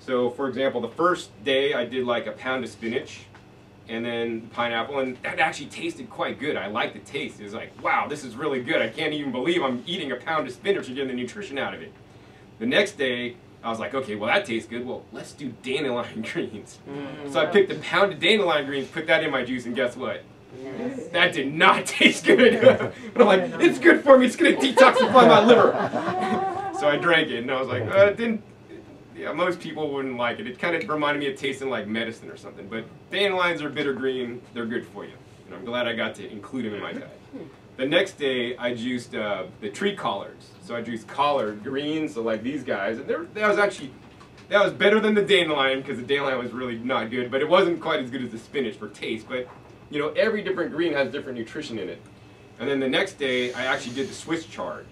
So for example, the first day I did like a pound of spinach and then pineapple, and that actually tasted quite good. I liked the taste. It was like, wow, this is really good. I can't even believe I'm eating a pound of spinach and getting the nutrition out of it. The next day, I was like, okay, well that tastes good. Well, let's do dandelion [laughs] greens. Mm-hmm. So I picked a pound of dandelion greens, put that in my juice, and guess what? That did not [laughs] taste good. [laughs] but I'm like, it's good for me. It's going to detoxify my liver. so I drank it, and I was like, uh, it didn't. Yeah, most people wouldn't like it. It kind of reminded me of tasting like medicine or something. But dandelions are bitter green. They're good for you. And I'm glad I got to include them in my diet. The next day, I juiced uh, the tree collards. So I juiced collard greens, so like these guys. And that was actually, that was better than the dandelion because the dandelion was really not good. But it wasn't quite as good as the spinach for taste. But, you know, every different green has different nutrition in it. And then the next day, I actually did the Swiss chard.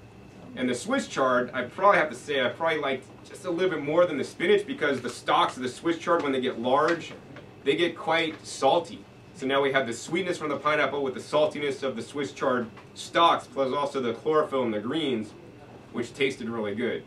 And the Swiss chard, I probably have to say, I probably liked just a little bit more than the spinach because the stalks of the Swiss chard, when they get large, they get quite salty. So now we have the sweetness from the pineapple with the saltiness of the Swiss chard stalks, plus also the chlorophyll and the greens, which tasted really good.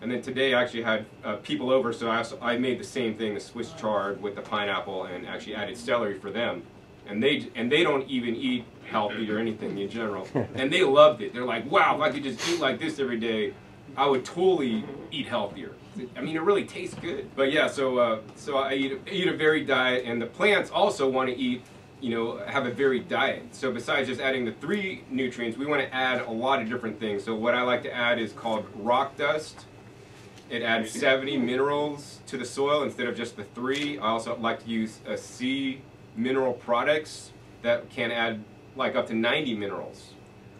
And then today I actually had uh, people over, so I, also, I made the same thing, the Swiss chard with the pineapple, and actually added celery for them. And they and they don't even eat healthy or anything in general. And they loved it. They're like, wow, if I could just eat like this every day, I would totally eat healthier. I mean, it really tastes good. But yeah, so uh, so I eat, eat a varied diet, and the plants also want to eat, you know, have a varied diet. So besides just adding the three nutrients, we want to add a lot of different things. So what I like to add is called rock dust. It adds 70 minerals to the soil instead of just the three. I also like to use a sea mineral products that can add like up to 90 minerals.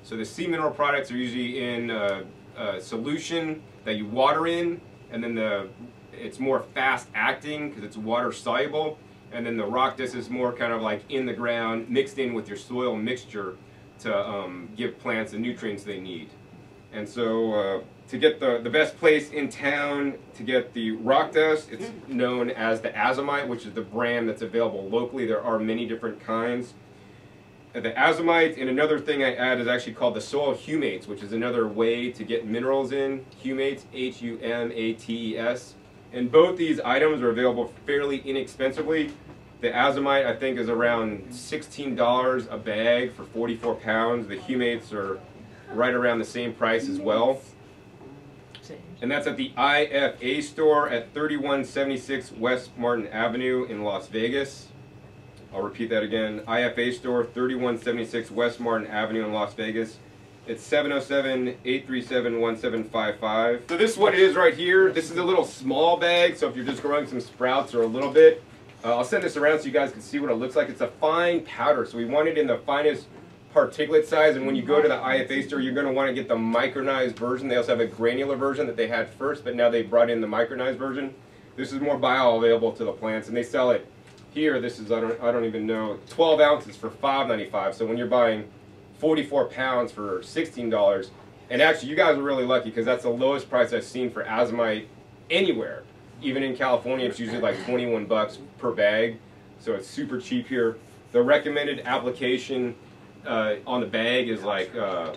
So the sea mineral products are usually in a, a solution that you water in, and then the it's more fast acting because it's water soluble, and then the rock dust is more kind of like in the ground, mixed in with your soil mixture to um, give plants the nutrients they need. And so uh, to get the, the best place in town to get the rock dust, it's known as the azomite, which is the brand that's available locally. There are many different kinds the azomite, and another thing I add is actually called the soil humates, which is another way to get minerals in. Humates, H-U-M-A-T-E-S. And both these items are available fairly inexpensively. The azomite, I think, is around $16 a bag for 44 pounds. The humates are right around the same price as well. And that's at the IFA store at 3176 West Martin Avenue in Las Vegas. I'll repeat that again. IFA store, 3176 West Martin Avenue in Las Vegas. It's 707-837-1755. So this is what it is right here. This is a little small bag, so if you're just growing some sprouts or a little bit, uh, I'll send this around so you guys can see what it looks like. It's a fine powder, so we want it in the finest particulate size, and when you go to the IFA store, you're going to want to get the micronized version. They also have a granular version that they had first, but now they brought in the micronized version. This is more bioavailable to the plants, and they sell it here, this is, I don't, I don't even know, 12 ounces for $5.95. So when you're buying 44 pounds for $16, and actually you guys are really lucky because that's the lowest price I've seen for azomite anywhere. Even in California, it's usually like 21 bucks per bag. So it's super cheap here. The recommended application uh, on the bag is like uh,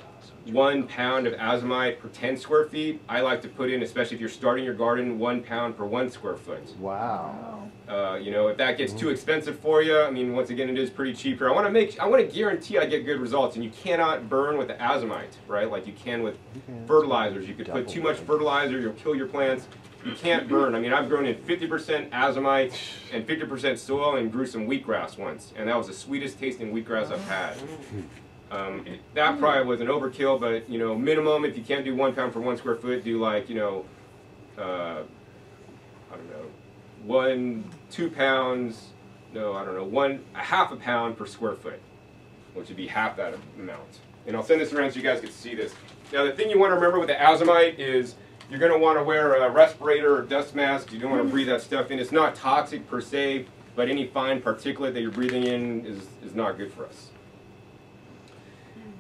one pound of azomite per 10 square feet. I like to put in, especially if you're starting your garden, one pound per one square foot. Wow. Uh, you know, if that gets too expensive for you, I mean, once again, it is pretty cheap here. I want to make, I want to guarantee I get good results, and you cannot burn with the azomite, right? Like you can with fertilizers. You could put too much fertilizer, you'll kill your plants. You can't burn. I mean, I've grown in 50% azomite and 50% soil and grew some wheatgrass once, and that was the sweetest tasting wheatgrass I've had. Um, that probably was an overkill, but you know, minimum if you can't do one pound for one square foot, do like you know, uh, I don't know, one two pounds. No, I don't know, one a half a pound per square foot, which would be half that amount. And I'll send this around so you guys can see this. Now, the thing you want to remember with the azomite is you're going to want to wear a respirator or dust mask. You don't want to breathe that stuff in. It's not toxic per se, but any fine particulate that you're breathing in is, is not good for us.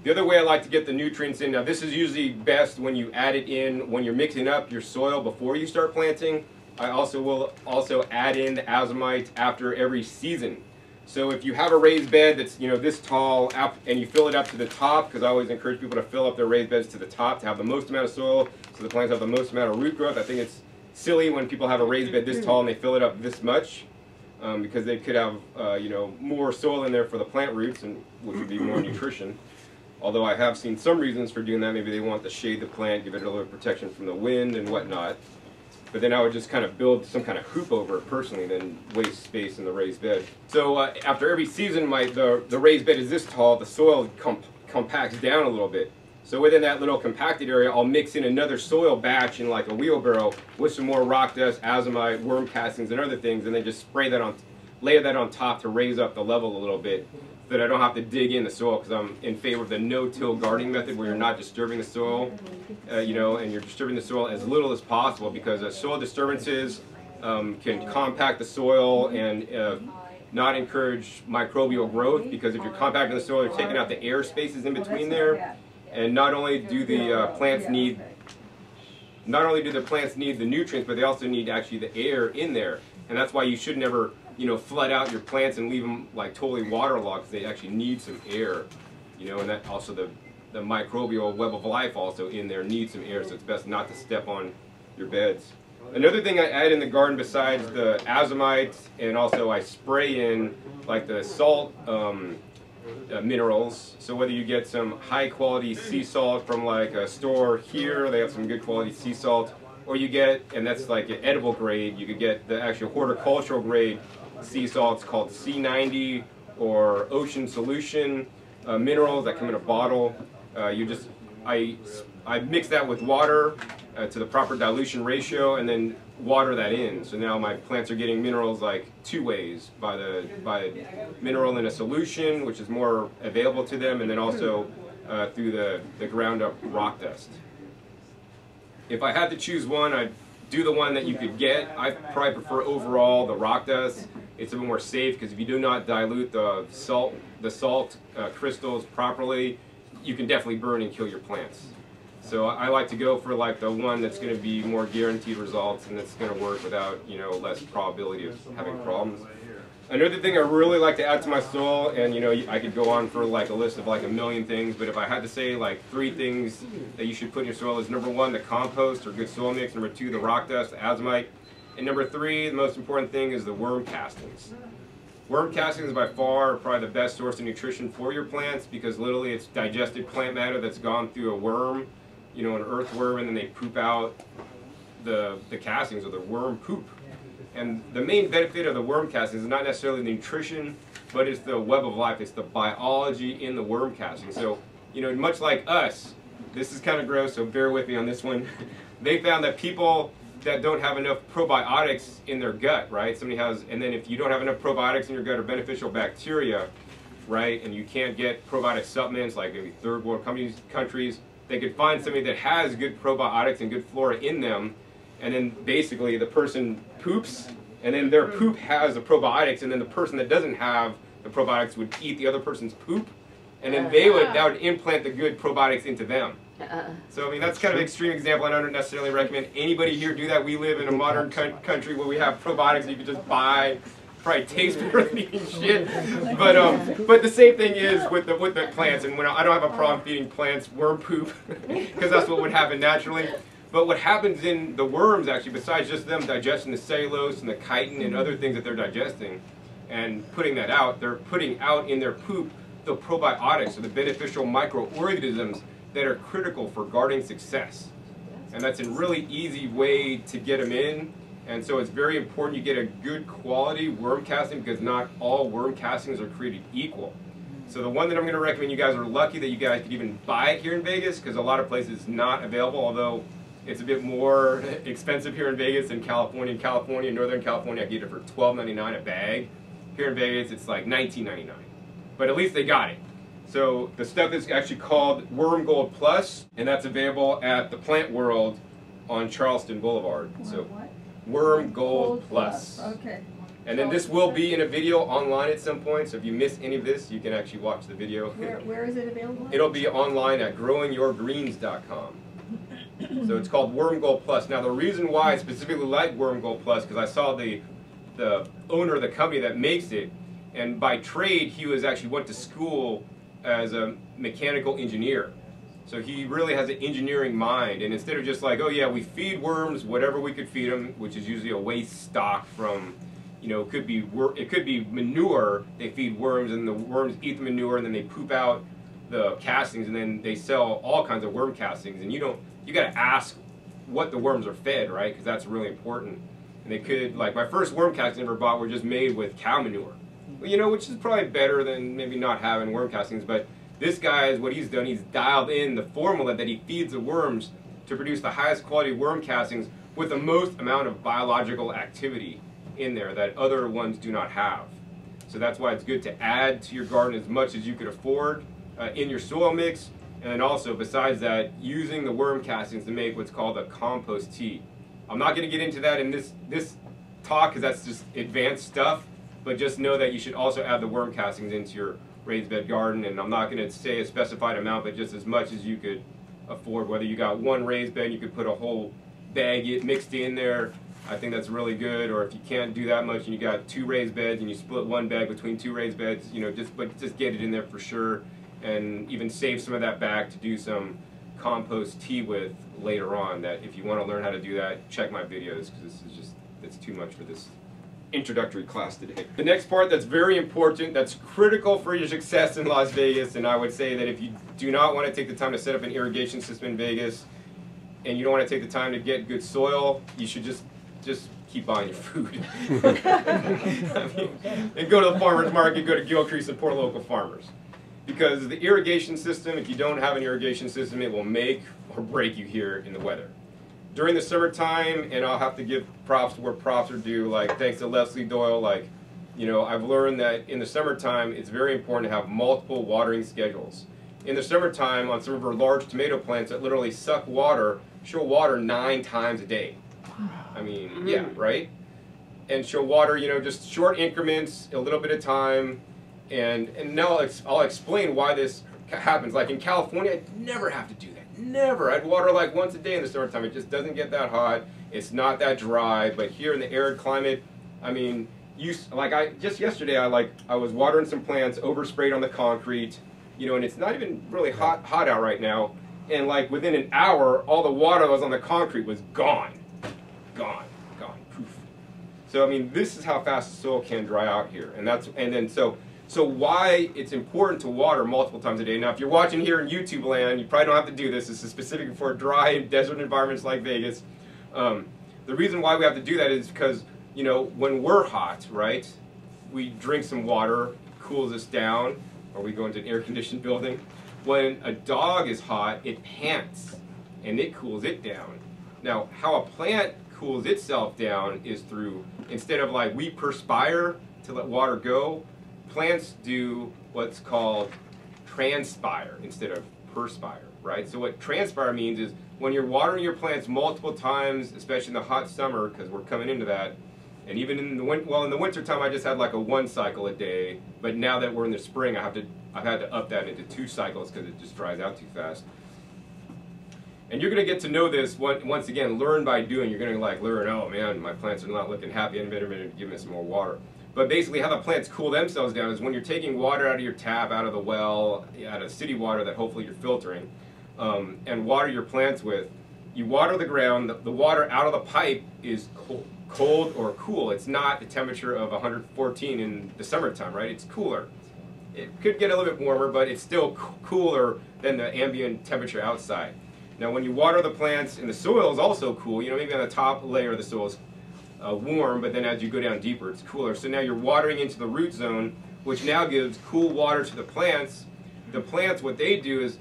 The other way I like to get the nutrients in, now this is usually best when you add it in when you're mixing up your soil before you start planting. I also will also add in the azomite after every season. So if you have a raised bed that's you know this tall and you fill it up to the top, because I always encourage people to fill up their raised beds to the top to have the most amount of soil, so the plants have the most amount of root growth. I think it's silly when people have a raised bed this tall and they fill it up this much, um, because they could have uh, you know more soil in there for the plant roots, and which would be more [clears throat] nutrition. Although I have seen some reasons for doing that. Maybe they want to shade the plant, give it a little protection from the wind and whatnot. But then I would just kind of build some kind of hoop over it personally, then waste space in the raised bed. So uh, after every season, my the, the raised bed is this tall, the soil comp compacts down a little bit. So within that little compacted area, I'll mix in another soil batch in like a wheelbarrow with some more rock dust, azomite, worm castings, and other things, and then just spray that on, layer that on top to raise up the level a little bit that I don't have to dig in the soil because I'm in favor of the no-till gardening method where you're not disturbing the soil, uh, you know, and you're disturbing the soil as little as possible because uh, soil disturbances um, can compact the soil and uh, not encourage microbial growth because if you're compacting the soil, you're taking out the air spaces in between there. And not only do the uh, plants need, not only do the plants need the nutrients, but they also need actually the air in there. And that's why you should never you know, flood out your plants and leave them like totally waterlogged because they actually need some air, you know, and that also the, the microbial web of life also in there needs some air, so it's best not to step on your beds. Another thing I add in the garden besides the azomite and also I spray in like the salt um, uh, minerals. So whether you get some high quality sea salt from like a store here, they have some good quality sea salt, or you get, and that's like an edible grade, you could get the actual horticultural grade sea salts called Sea-90 or ocean solution uh, minerals that come in a bottle. Uh, you just, I, I mix that with water uh, to the proper dilution ratio and then water that in. So now my plants are getting minerals like two ways, by the by mineral in a solution, which is more available to them, and then also uh, through the, the ground up rock dust. If I had to choose one, I'd do the one that you could get. I probably prefer overall the rock dust it's a bit more safe because if you do not dilute the salt, the salt uh, crystals properly, you can definitely burn and kill your plants. So I like to go for like the one that's going to be more guaranteed results and that's going to work without, you know, less probability of having problems. Another thing I really like to add to my soil, and you know, I could go on for like a list of like a million things, but if I had to say like three things that you should put in your soil is number one, the compost or good soil mix, number two, the rock dust, the azomite, and number three, the most important thing is the worm castings. Worm castings by far probably the best source of nutrition for your plants because literally it's digested plant matter that's gone through a worm, you know, an earthworm, and then they poop out the, the castings or the worm poop. And the main benefit of the worm castings is not necessarily the nutrition, but it's the web of life. It's the biology in the worm casting. So, you know, much like us, this is kind of gross, so bear with me on this one. [laughs] they found that people that don't have enough probiotics in their gut, right? Somebody has, and then if you don't have enough probiotics in your gut or beneficial bacteria, right, and you can't get probiotic supplements like maybe third world countries, countries, they could find somebody that has good probiotics and good flora in them, and then basically the person poops, and then their poop has the probiotics, and then the person that doesn't have the probiotics would eat the other person's poop, and then they would ah. that would implant the good probiotics into them. Uh, so I mean that's kind of an extreme example. I don't necessarily recommend anybody here do that. We live in a modern country where we have probiotics you can just buy, probably taste [laughs] worthy and shit. But um, but the same thing is with the with the plants. And when I, I don't have a problem feeding plants worm poop [laughs] because that's what would happen naturally. But what happens in the worms actually, besides just them digesting the cellulose and the chitin and other things that they're digesting and putting that out, they're putting out in their poop the probiotics or the beneficial microorganisms that are critical for guarding success. And that's a really easy way to get them in. And so it's very important you get a good quality worm casting because not all worm castings are created equal. So the one that I'm going to recommend, you guys are lucky that you guys could even buy it here in Vegas because a lot of places not available, although it's a bit more [laughs] expensive here in Vegas than California. In California, Northern California, I get it for $12.99 a bag. Here in Vegas, it's like $19.99. But at least they got it. So the stuff is actually called Worm Gold Plus, and that's available at the Plant World on Charleston Boulevard. So Worm Gold Plus. Okay. And then this will be in a video online at some point, so if you miss any of this, you can actually watch the video. Where, where is it available? It'll be online at growingyourgreens.com. [coughs] so it's called Worm Gold Plus. Now the reason why I specifically like Worm Gold Plus, because I saw the, the owner of the company that makes it, and by trade he was actually went to school as a mechanical engineer. So he really has an engineering mind, and instead of just like, oh yeah, we feed worms whatever we could feed them, which is usually a waste stock from, you know, it could be it could be manure. They feed worms, and the worms eat the manure, and then they poop out the castings, and then they sell all kinds of worm castings. And you don't, you got to ask what the worms are fed, right? Because that's really important. And they could, like, my first worm castings I ever bought were just made with cow manure. You know, which is probably better than maybe not having worm castings. But this guy is what he's done. He's dialed in the formula that he feeds the worms to produce the highest quality worm castings with the most amount of biological activity in there that other ones do not have. So that's why it's good to add to your garden as much as you could afford uh, in your soil mix. And then also, besides that, using the worm castings to make what's called a compost tea. I'm not going to get into that in this, this talk because that's just advanced stuff, but just know that you should also add the worm castings into your raised bed garden. And I'm not going to say a specified amount, but just as much as you could afford. Whether you got one raised bed, you could put a whole bag mixed in there. I think that's really good. Or if you can't do that much and you got two raised beds and you split one bag between two raised beds, you know, just but just get it in there for sure, and even save some of that back to do some compost tea with later on. That if you want to learn how to do that, check my videos because this is just it's too much for this introductory class today. The next part that's very important, that's critical for your success in Las Vegas, and I would say that if you do not want to take the time to set up an irrigation system in Vegas, and you don't want to take the time to get good soil, you should just just keep buying your food. [laughs] I mean, and go to the farmer's market, go to Gilcrease, support local farmers. Because the irrigation system, if you don't have an irrigation system, it will make or break you here in the weather during the summertime, and I'll have to give props where props are due. Like thanks to Leslie Doyle, like you know, I've learned that in the summertime, it's very important to have multiple watering schedules. In the summertime, on some of our large tomato plants that literally suck water, she'll water nine times a day. I mean, yeah, mm-hmm. right? And she'll water, you know, just short increments, a little bit of time. And, and now I'll, I'll explain why this happens. Like in California, I'd never have to do that Never. I'd water like once a day in the summertime. It just doesn't get that hot. It's not that dry. But here in the arid climate, I mean, you like I just yesterday I like I was watering some plants, oversprayed on the concrete, you know, and it's not even really hot hot out right now. And like within an hour, all the water that was on the concrete was gone, gone, gone, poof. So I mean, this is how fast the soil can dry out here, and that's and then so so why it's important to water multiple times a day. Now, if you're watching here in YouTube land, you probably don't have to do this. This is specific for dry and desert environments like Vegas. Um, the reason why we have to do that is because, you know, when we're hot, right, we drink some water, cools us down, or we go into an air-conditioned building. When a dog is hot, it pants, and it cools it down. Now, how a plant cools itself down is through, instead of like we perspire to let water go, plants do what's called transpire instead of perspire, right? So what transpire means is when you're watering your plants multiple times, especially in the hot summer, because we're coming into that, and even in the winter, well, in the winter time, I just had like a one cycle a day. But now that we're in the spring, I have to, I've had to up that into two cycles because it just dries out too fast. And you're going to get to know this once again, learn by doing. You're going to like learn, oh man, my plants are not looking happy. I'm better give me some more water. But basically how the plants cool themselves down is when you're taking water out of your tap, out of the well, out of city water that hopefully you're filtering, um, and water your plants with, you water the ground, the, the water out of the pipe is cold, cold or cool. It's not the temperature of 114 in the summertime, right? It's cooler. It could get a little bit warmer, but it's still cooler than the ambient temperature outside. Now when you water the plants, and the soil is also cool, you know, maybe on the top layer of the soil is uh, warm, but then as you go down deeper, it's cooler. So now you're watering into the root zone, which now gives cool water to the plants. The plants, what they do is,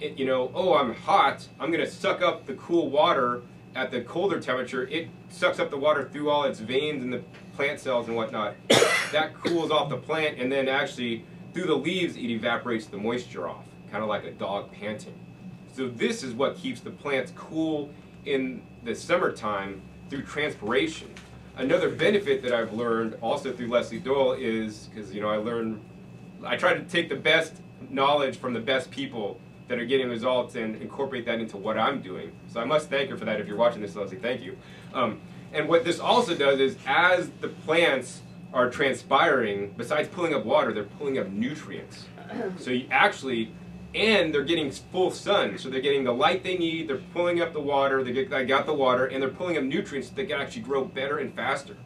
it, you know, oh, I'm hot. I'm going to suck up the cool water at the colder temperature. It sucks up the water through all its veins and the plant cells and whatnot. [coughs] that cools off the plant, and then actually through the leaves, it evaporates the moisture off, kind of like a dog panting. So this is what keeps the plants cool in the summertime through transpiration. Another benefit that I've learned also through Leslie Doyle is, because you know I learned, I try to take the best knowledge from the best people that are getting results and incorporate that into what I'm doing. So I must thank her for that. If you're watching this, Leslie, thank you. Um, and what this also does is as the plants are transpiring, besides pulling up water, they're pulling up nutrients. So you actually and they're getting full sun, so they're getting the light they need. They're pulling up the water. They, get, they got the water, and they're pulling up nutrients that they can actually grow better and faster.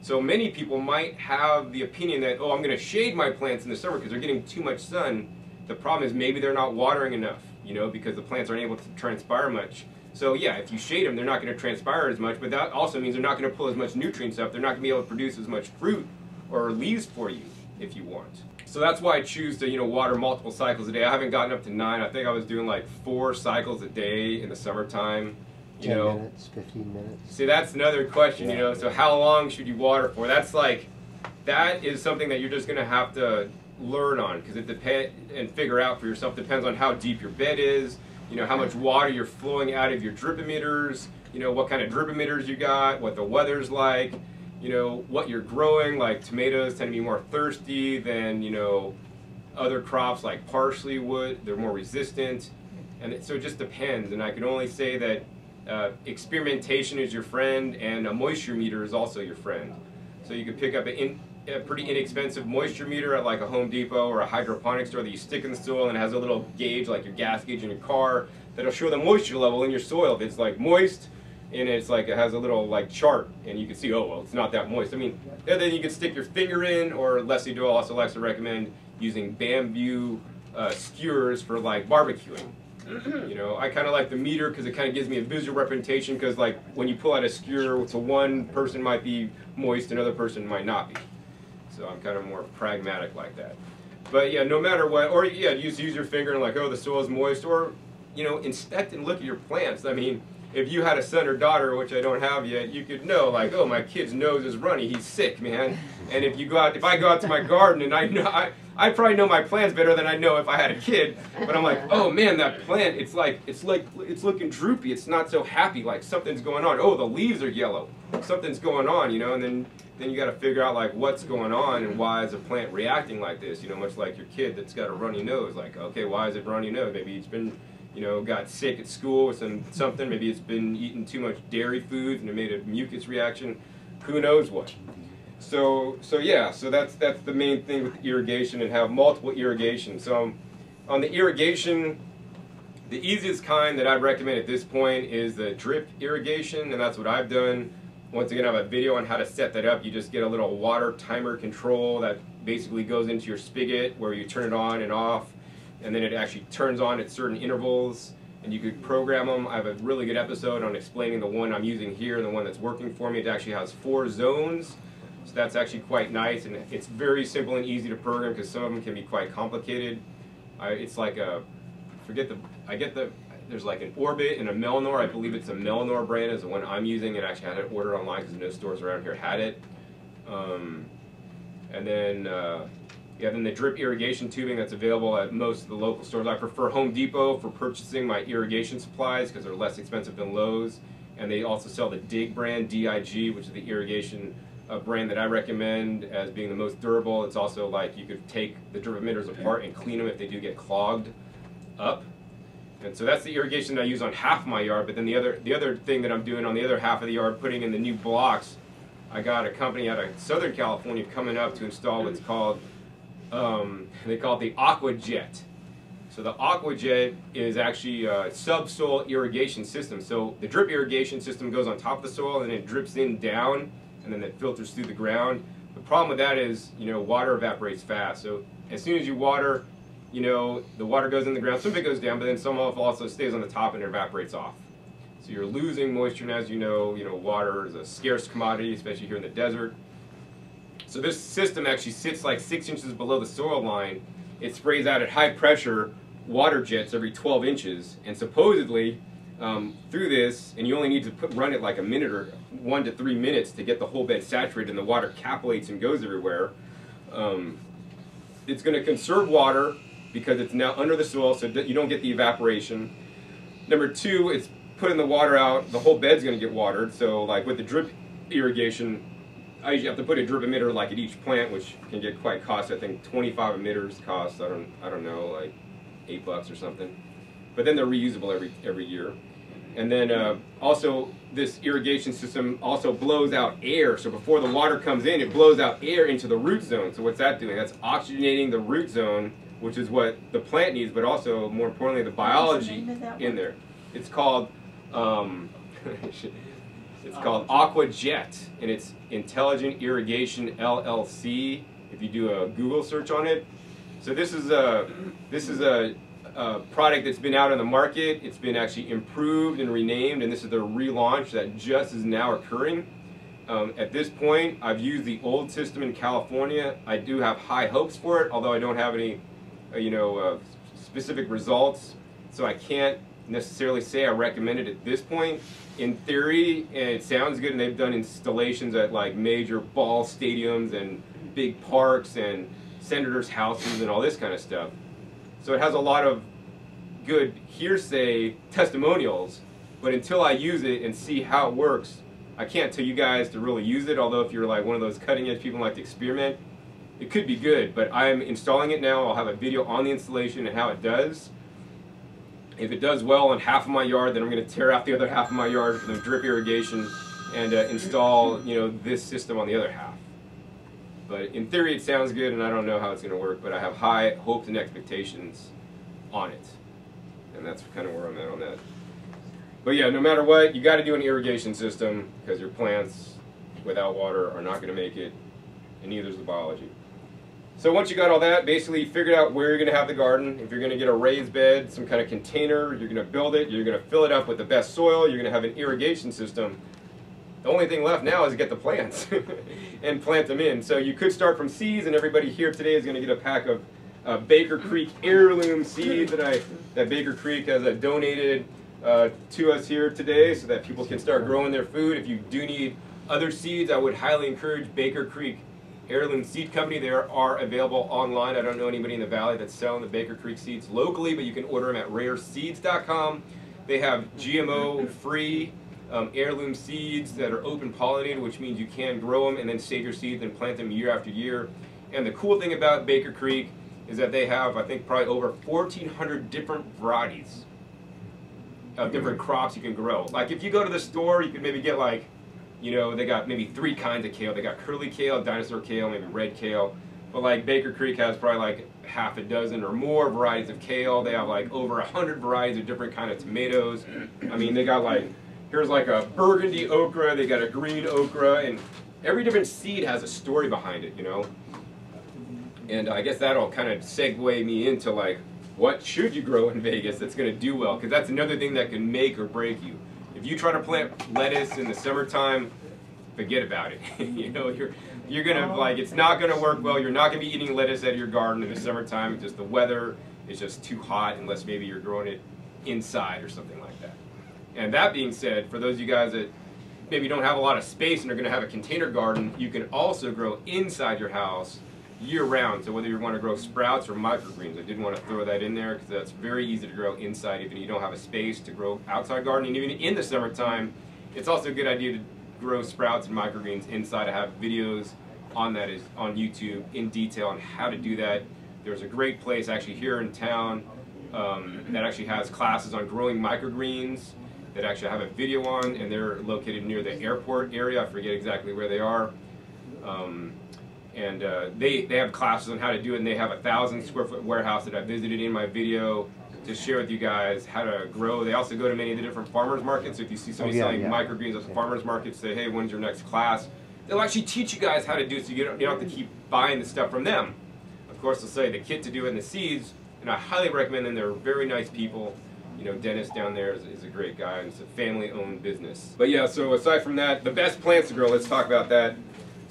So many people might have the opinion that, oh, I'm going to shade my plants in the summer because they're getting too much sun. The problem is maybe they're not watering enough, you know, because the plants aren't able to transpire much. So yeah, if you shade them, they're not going to transpire as much, but that also means they're not going to pull as much nutrients up. They're not going to be able to produce as much fruit or leaves for you if you want. So that's why I choose to you know water multiple cycles a day. I haven't gotten up to nine. I think I was doing like four cycles a day in the summertime. You 10 know, minutes, 15 minutes. See, that's another question, you know. So, how long should you water for? That's like, that is something that you're just gonna have to learn on because it depend and figure out for yourself. Depends on how deep your bed is. You know, how much water you're flowing out of your drip emitters. You know, what kind of drip emitters you got. What the weather's like. You know, what you're growing. Like tomatoes tend to be more thirsty than you know other crops like parsley would. They're more resistant, and it, so it just depends. And I can only say that uh, experimentation is your friend, and a moisture meter is also your friend. So you could pick up in, a pretty inexpensive moisture meter at like a Home Depot or a hydroponic store that you stick in the soil and it has a little gauge like your gas gauge in your car that'll show the moisture level in your soil. If it's like moist, and it's like it has a little like chart, and you can see, oh well, it's not that moist. I mean, and then you can stick your finger in, or Leslie Doyle also likes to recommend using bamboo uh, skewers for like barbecuing. [clears throat] You know, I kind of like the meter because it kind of gives me a visual representation. Because like when you pull out a skewer, to one person might be moist, another person might not be. So I'm kind of more pragmatic like that. But yeah, no matter what, or yeah, just use your finger and like, oh, the soil is moist, or you know, inspect and look at your plants. I mean, if you had a son or daughter, which I don't have yet, you could know like, oh, my kid's nose is runny, he's sick, man. And if you go out, if I go out to my garden and I know, I, I probably know my plants better than I know if I had a kid. But I'm like, oh man, that plant, it's like, it's like, it's looking droopy. It's not so happy. Like something's going on. Oh, the leaves are yellow. Something's going on, you know. And then, then you got to figure out like what's going on and why is a plant reacting like this. You know, much like your kid that's got a runny nose. Like, okay, why is it runny nose? Maybe it's been, you know, got sick at school with some something. Maybe it's been eating too much dairy foods and it made a mucus reaction. Who knows what? So, so yeah, so that's that's the main thing with irrigation and have multiple irrigation. So, um, on the irrigation, the easiest kind that I'd recommend at this point is the drip irrigation, and that's what I've done. Once again, I have a video on how to set that up. You just get a little water timer control that basically goes into your spigot where you turn it on and off, and then it actually turns on at certain intervals, and you could program them. I have a really good episode on explaining the one I'm using here and the one that's working for me. It actually has four zones. So that's actually quite nice, and it's very simple and easy to program because some of them can be quite complicated. I, it's like a, forget the, I get the, there's like an Orbit and a Melnor. I believe it's a Melnor brand is the one I'm using, and actually had it ordered online because no stores around here had it. Um, and then, uh, yeah, then the drip irrigation tubing that's available at most of the local stores. I prefer Home Depot for purchasing my irrigation supplies because they're less expensive than Lowe's. And they also sell the Dig brand, DIG, which is the irrigation a brand that I recommend as being the most durable. It's also like you could take the drip emitters apart and clean them if they do get clogged up. And so that's the irrigation that I use on half my yard. But then the other the other thing that I'm doing on the other half of the yard, putting in the new blocks. I got a company out of Southern California coming up to install what's mm. called um, they call it the AquaJet. So the AquaJet is actually a subsoil irrigation system. So the drip irrigation system goes on top of the soil and it drips in down and then it filters through the ground. The problem with that is, you know, water evaporates fast. So as soon as you water, you know, the water goes in the ground, some of it goes down, but then some of it also stays on the top and it evaporates off. So you're losing moisture, and as you know, you know, water is a scarce commodity, especially here in the desert. So this system actually sits like six inches below the soil line. It sprays out at high pressure water jets every 12 inches, and supposedly um, through this, and you only need to put, run it like a minute or one to three minutes to get the whole bed saturated and the water capillates and goes everywhere. Um, it's going to conserve water because it's now under the soil so that you don't get the evaporation. Number two, it's putting the water out, the whole bed's going to get watered. So like with the drip irrigation, I usually have to put a drip emitter like at each plant, which can get quite costly. I think 25 emitters cost, I don't, I don't know, like eight bucks or something. But then they're reusable every, every year. And then uh, also this irrigation system also blows out air. So before the water comes in, it blows out air into the root zone. So what's that doing? That's oxygenating the root zone, which is what the plant needs, but also more importantly the biology the in there. It's called um, [laughs] it's called AquaJet, and it's Intelligent Irrigation LLC. If you do a Google search on it, so this is a this is a a product that's been out on the market. It's been actually improved and renamed, and this is the relaunch that just is now occurring. Um, at this point, I've used the old system in California. I do have high hopes for it, although I don't have any, uh, you know, uh, specific results. So I can't necessarily say I recommend it at this point. In theory, it sounds good, and they've done installations at like major ball stadiums and big parks and senators' houses and all this kind of stuff. So it has a lot of good hearsay testimonials, but until I use it and see how it works, I can't tell you guys to really use it, although if you're like one of those cutting edge people who like to experiment, it could be good, but I'm installing it now. I'll have a video on the installation and how it does. If it does well on half of my yard, then I'm going to tear out the other half of my yard for the drip irrigation and uh, install, you know, this system on the other half. But in theory, it sounds good, and I don't know how it's going to work, but I have high hopes and expectations on it. And that's kind of where I'm at on that. But yeah, no matter what, you got to do an irrigation system because your plants without water are not going to make it, and neither is the biology. So once you got all that, basically you figured out where you're going to have the garden. If you're going to get a raised bed, some kind of container, you're going to build it, you're going to fill it up with the best soil, you're going to have an irrigation system. The only thing left now is to get the plants [laughs] and plant them in. So you could start from seeds, and everybody here today is going to get a pack of uh, Baker Creek heirloom seeds that I that Baker Creek has uh, donated uh, to us here today, so that people can start growing their food. If you do need other seeds, I would highly encourage Baker Creek Heirloom Seed Company. They are available online. I don't know anybody in the valley that's selling the Baker Creek seeds locally, but you can order them at rareseeds.com. They have GMO-free um, heirloom seeds that are open pollinated, which means you can grow them and then save your seeds and plant them year after year. And the cool thing about Baker Creek is that they have, I think, probably over 1,400 different varieties of different crops you can grow. Like if you go to the store, you can maybe get like, you know, they got maybe three kinds of kale. They got curly kale, dinosaur kale, maybe red kale. But like Baker Creek has probably like half a dozen or more varieties of kale. They have like over a hundred varieties of different kind of tomatoes. I mean, they got like Here's like a burgundy okra, they got a green okra, and every different seed has a story behind it, you know? And I guess that'll kind of segue me into like, what should you grow in Vegas that's going to do well? Because that's another thing that can make or break you. If you try to plant lettuce in the summertime, forget about it. [laughs] you know, you're you're gonna oh. like it's not gonna work well. You're not gonna be eating lettuce out of your garden in the summertime. Just the weather is just too hot unless maybe you're growing it inside or something like that. And that being said, for those of you guys that maybe don't have a lot of space and are going to have a container garden, you can also grow inside your house year round. So whether you want to grow sprouts or microgreens, I did want to throw that in there because that's very easy to grow inside even if you don't have a space to grow outside gardening. Even in the summertime, it's also a good idea to grow sprouts and microgreens inside. I have videos on that is on YouTube in detail on how to do that. There's a great place actually here in town um, that actually has classes on growing microgreens that actually have a video on, and they're located near the airport area. I forget exactly where they are. Um, and uh, they, they have classes on how to do it, and they have a thousand square foot warehouse that I visited in my video to share with you guys how to grow. They also go to many of the different farmers markets. So if you see somebody oh, yeah, selling yeah. microgreens at the farmers market, say, hey, when's your next class? They'll actually teach you guys how to do it so you don't, you don't have to keep buying the stuff from them. Of course, they'll say the kit to do it and the seeds, and I highly recommend them. They're very nice people you know, Dennis down there is, is a great guy, and it's a family-owned business. But yeah, so aside from that, the best plants to grow, let's talk about that.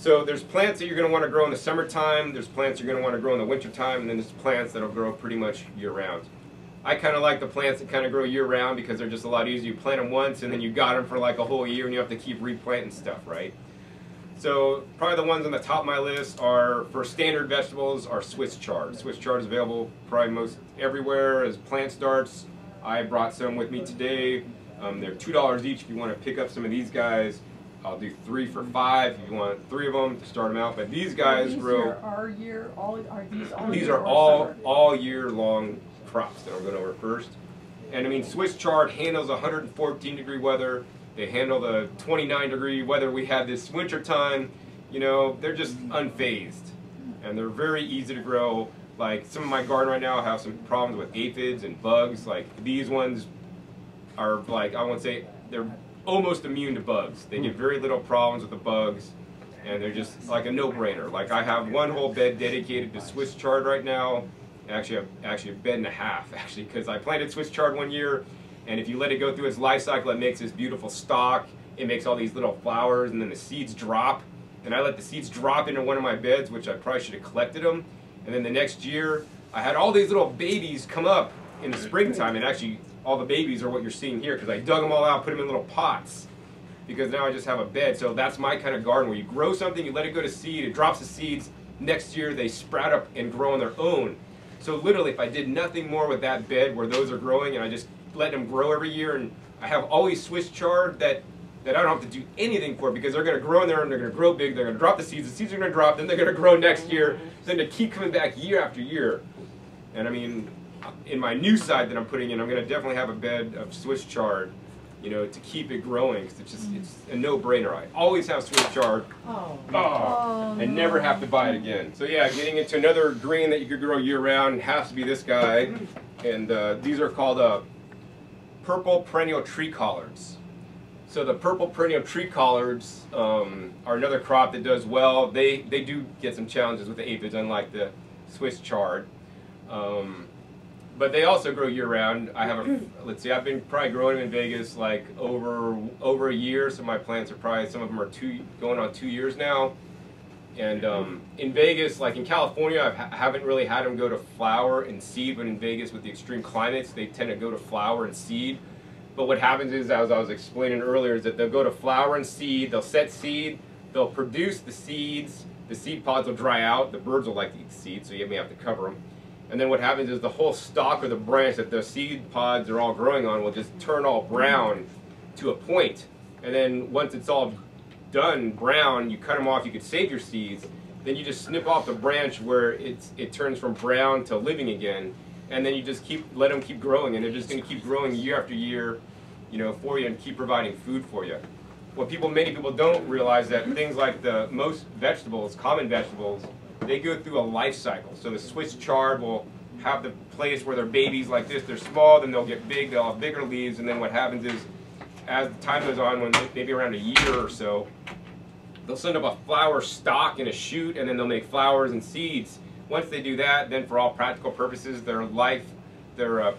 So there's plants that you're going to want to grow in the summertime, there's plants you're going to want to grow in the wintertime, and then there's plants that'll grow pretty much year-round. I kind of like the plants that kind of grow year-round because they're just a lot easier. You plant them once, and then you got them for like a whole year, and you have to keep replanting stuff, right? So probably the ones on the top of my list are, for standard vegetables, are Swiss chard. Swiss chard is available probably most everywhere as plant starts. I brought some with me today. Um, they're $2 each if you want to pick up some of these guys. I'll do three for five if you want three of them to start them out. But these guys these grow. Are year all are these all These are all all year long crops that I'm going over first. And I mean Swiss chard handles 114 degree weather. They handle the 29 degree weather we had this winter time. You know they're just unfazed, and they're very easy to grow. Like some of my garden right now have some problems with aphids and bugs. Like these ones are like I won't say they're almost immune to bugs. They get hmm. very little problems with the bugs, and they're just like a no-brainer. Like I have one whole bed dedicated to Swiss chard right now, actually actually a bed and a half [laughs] actually because I planted Swiss chard one year, and if you let it go through its life cycle, it makes this beautiful stalk. It makes all these little flowers, and then the seeds drop. And I let the seeds drop into one of my beds, which I probably should have collected them. And then the next year, I had all these little babies come up in the springtime, and actually all the babies are what you're seeing here because I dug them all out, put them in little pots because now I just have a bed. So that's my kind of garden where you grow something, you let it go to seed, it drops the seeds. Next year they sprout up and grow on their own. So literally, if I did nothing more with that bed where those are growing, and I just let them grow every year, and I have always Swiss chard that that I don't have to do anything for because they're going to grow in there and they're going to grow big. They're going to drop the seeds. The seeds are going to drop. Then they're going to grow next year. Then they keep coming back year after year. And I mean, in my new side that I'm putting in, I'm going to definitely have a bed of Swiss chard, you know, to keep it growing. Cause it's just it's a no-brainer. I always have Swiss chard. Oh. Oh, and never have to buy it again. So yeah, getting into another green that you could grow year-round has to be this guy. And uh, these are called uh, purple perennial tree collards. So the purple perennial tree collards um, are another crop that does well. They they do get some challenges with the aphids, unlike the Swiss chard. Um, but they also grow year round. I have a [clears throat] let's see, I've been probably growing them in Vegas like over over a year. So my plants are probably some of them are two going on two years now. And um, in Vegas, like in California, I haven't really had them go to flower and seed, but in Vegas with the extreme climates, they tend to go to flower and seed. But what happens is, as I was explaining earlier, is that they'll go to flower and seed, they'll set seed, they'll produce the seeds, the seed pods will dry out, the birds will like to eat the seeds, so you may have to cover them. And then what happens is the whole stalk or the branch that the seed pods are all growing on will just turn all brown to a point. And then once it's all done brown, you cut them off, you could save your seeds. Then you just snip off the branch where it's, it turns from brown to living again. And then you just keep let them keep growing, and they're just going to keep growing year after year, you know, for you and keep providing food for you. What people, many people don't realize that things like the most vegetables, common vegetables, they go through a life cycle. So the Swiss chard will have the place where they're babies like this, they're small, then they'll get big, they'll have bigger leaves, and then what happens is, as time goes on, when maybe around a year or so, they'll send up a flower stalk and a shoot, and then they'll make flowers and seeds. Once they do that, then for all practical purposes, their life, their uh,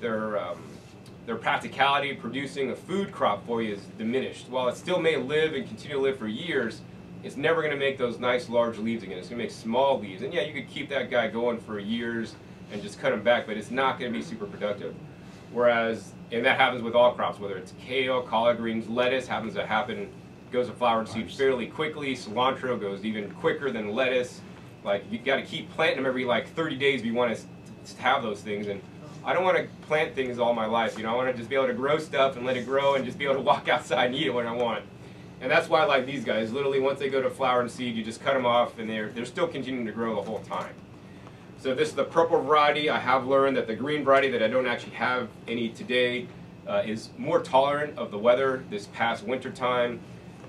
their um, their practicality producing a food crop for you is diminished. While it still may live and continue to live for years, it's never going to make those nice large leaves again. It's going to make small leaves. And yeah, you could keep that guy going for years and just cut him back, but it's not going to be super productive. Whereas, and that happens with all crops, whether it's kale, collard greens, lettuce happens to happen, goes to flower and seed fairly quickly. Cilantro goes even quicker than lettuce. Like you got to keep planting them every like 30 days if you want to have those things. And I don't want to plant things all my life. You know, I want to just be able to grow stuff and let it grow and just be able to walk [laughs] outside and eat it when I want. And that's why I like these guys. Literally, once they go to flower and seed, you just cut them off, and they're they're still continuing to grow the whole time. So this is the purple variety. I have learned that the green variety that I don't actually have any today uh, is more tolerant of the weather. This past winter time,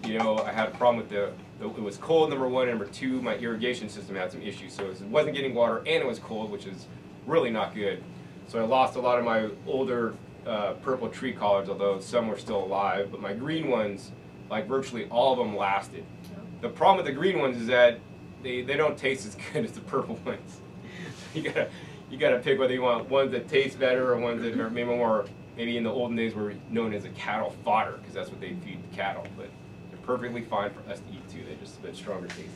you know, I had a problem with the, it was cold, number one, number two, my irrigation system had some issues. So it wasn't getting water and it was cold, which is really not good. So I lost a lot of my older uh, purple tree collards, although some were still alive. But my green ones, like virtually all of them lasted. The problem with the green ones is that they, they don't taste as [laughs] good as the purple ones. [laughs] you gotta you gotta pick whether you want ones that taste better or ones that are maybe more maybe in the olden days were known as a cattle fodder because that's what they feed the cattle. But they're perfectly fine for us to eat too. They're just a bit stronger tasting.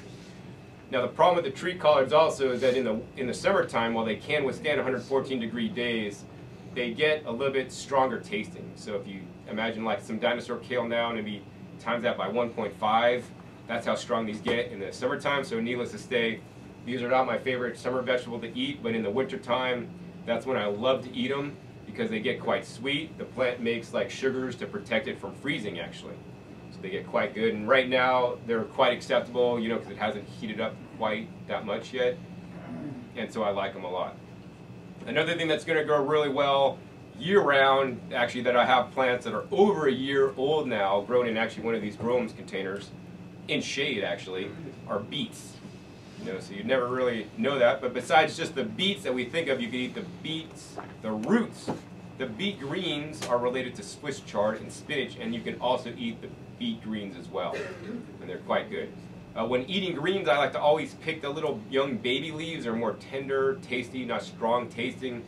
Now the problem with the tree collards also is that in the in the summertime, while they can withstand 114 degree days, they get a little bit stronger tasting. So if you imagine like some dinosaur kale now, and maybe times that by 1.5, that's how strong these get in the summertime. So needless to say, these are not my favorite summer vegetable to eat, but in the wintertime, that's when I love to eat them because they get quite sweet. The plant makes like sugars to protect it from freezing actually. So they get quite good. And right now, they're quite acceptable, you know, because it hasn't heated up quite that much yet. And so I like them a lot. Another thing that's going to grow really well year round, actually, that I have plants that are over a year old now, grown in actually one of these Groms containers, in shade actually, are beets. You know, so you'd never really know that. But besides just the beets that we think of, you can eat the beets, the roots. The beet greens are related to Swiss chard and spinach, and you can also eat the beet greens as well, and they're quite good. Uh, when eating greens, I like to always pick the little young baby leaves. They're more tender, tasty, not strong tasting.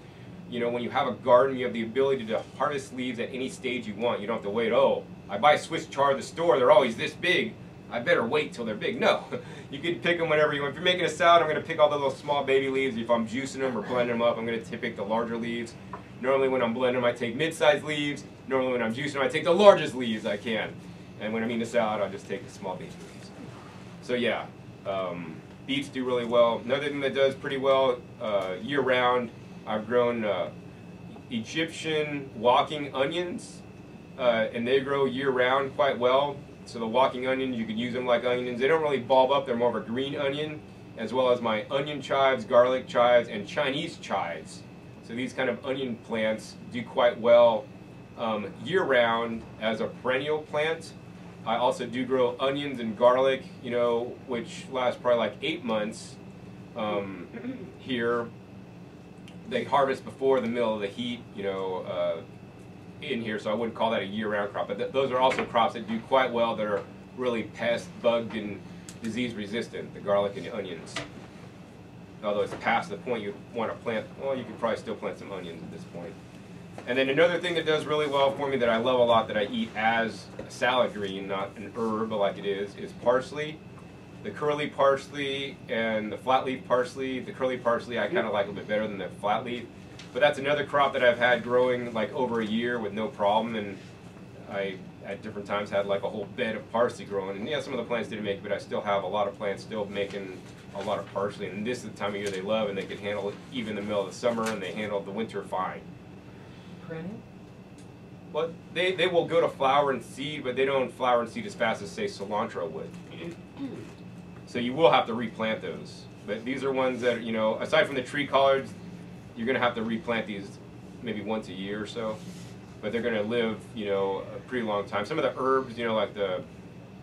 You know, when you have a garden, you have the ability to harvest leaves at any stage you want. You don't have to wait, oh, I buy Swiss chard at the store, they're always this big. I better wait till they're big. No, [laughs] you can pick them whenever you want. If you're making a salad, I'm going to pick all the little small baby leaves. If I'm juicing them or blending them up, I'm going to pick the larger leaves. Normally when I'm blending them, I take mid-sized leaves. Normally when I'm juicing them, I take the largest leaves I can. And when I'm eating a salad, I'll just take the small baby leaves. So yeah, um, beets do really well. Another thing that does pretty well uh, year-round, I've grown uh, Egyptian walking onions, uh, and they grow year-round quite well. So the walking onions, you could use them like onions. They don't really bulb up, they're more of a green onion, as well as my onion chives, garlic chives, and Chinese chives. So these kind of onion plants do quite well um, year-round as a perennial plant. I also do grow onions and garlic, you know, which last probably like eight months um, here. They harvest before the middle of the heat, you know, uh, in here, so I wouldn't call that a year-round crop. But th those are also crops that do quite well that are really pest, bug, and disease resistant, the garlic and the onions. Although it's past the point you want to plant, well, you could probably still plant some onions at this point. And then another thing that does really well for me that I love a lot that I eat as a salad green, not an herb like it is, is parsley. The curly parsley and the flat leaf parsley. The curly parsley I kind of like a little bit better than the flat leaf. But that's another crop that I've had growing like over a year with no problem. And I at different times had like a whole bed of parsley growing. And yeah, some of the plants didn't make it, but I still have a lot of plants still making a lot of parsley. And this is the time of year they love and they can handle it even in the middle of the summer and they handle the winter fine. Perennial? Well, they, they will go to flower and seed, but they don't flower and seed as fast as, say, cilantro would. [clears throat] So you will have to replant those. But these are ones that, you know, aside from the tree collards, you're going to have to replant these maybe once a year or so. But they're going to live, you know, a pretty long time. Some of the herbs, you know, like the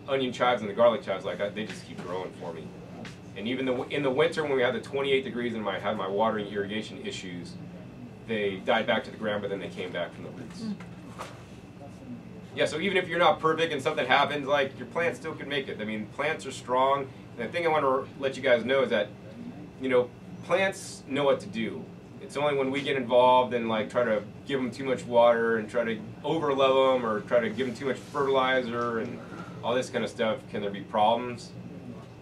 onion chives and the garlic chives, like they just keep growing for me. And even the, in the winter when we had the 28 degrees and I had my watering irrigation issues, they died back to the ground, but then they came back from the roots. Hmm. Yeah, so even if you're not perfect and something happens, like your plants still can make it. I mean, plants are strong. And the thing I want to let you guys know is that, you know, plants know what to do. It's only when we get involved and like try to give them too much water and try to overlove them or try to give them too much fertilizer and all this kind of stuff can there be problems.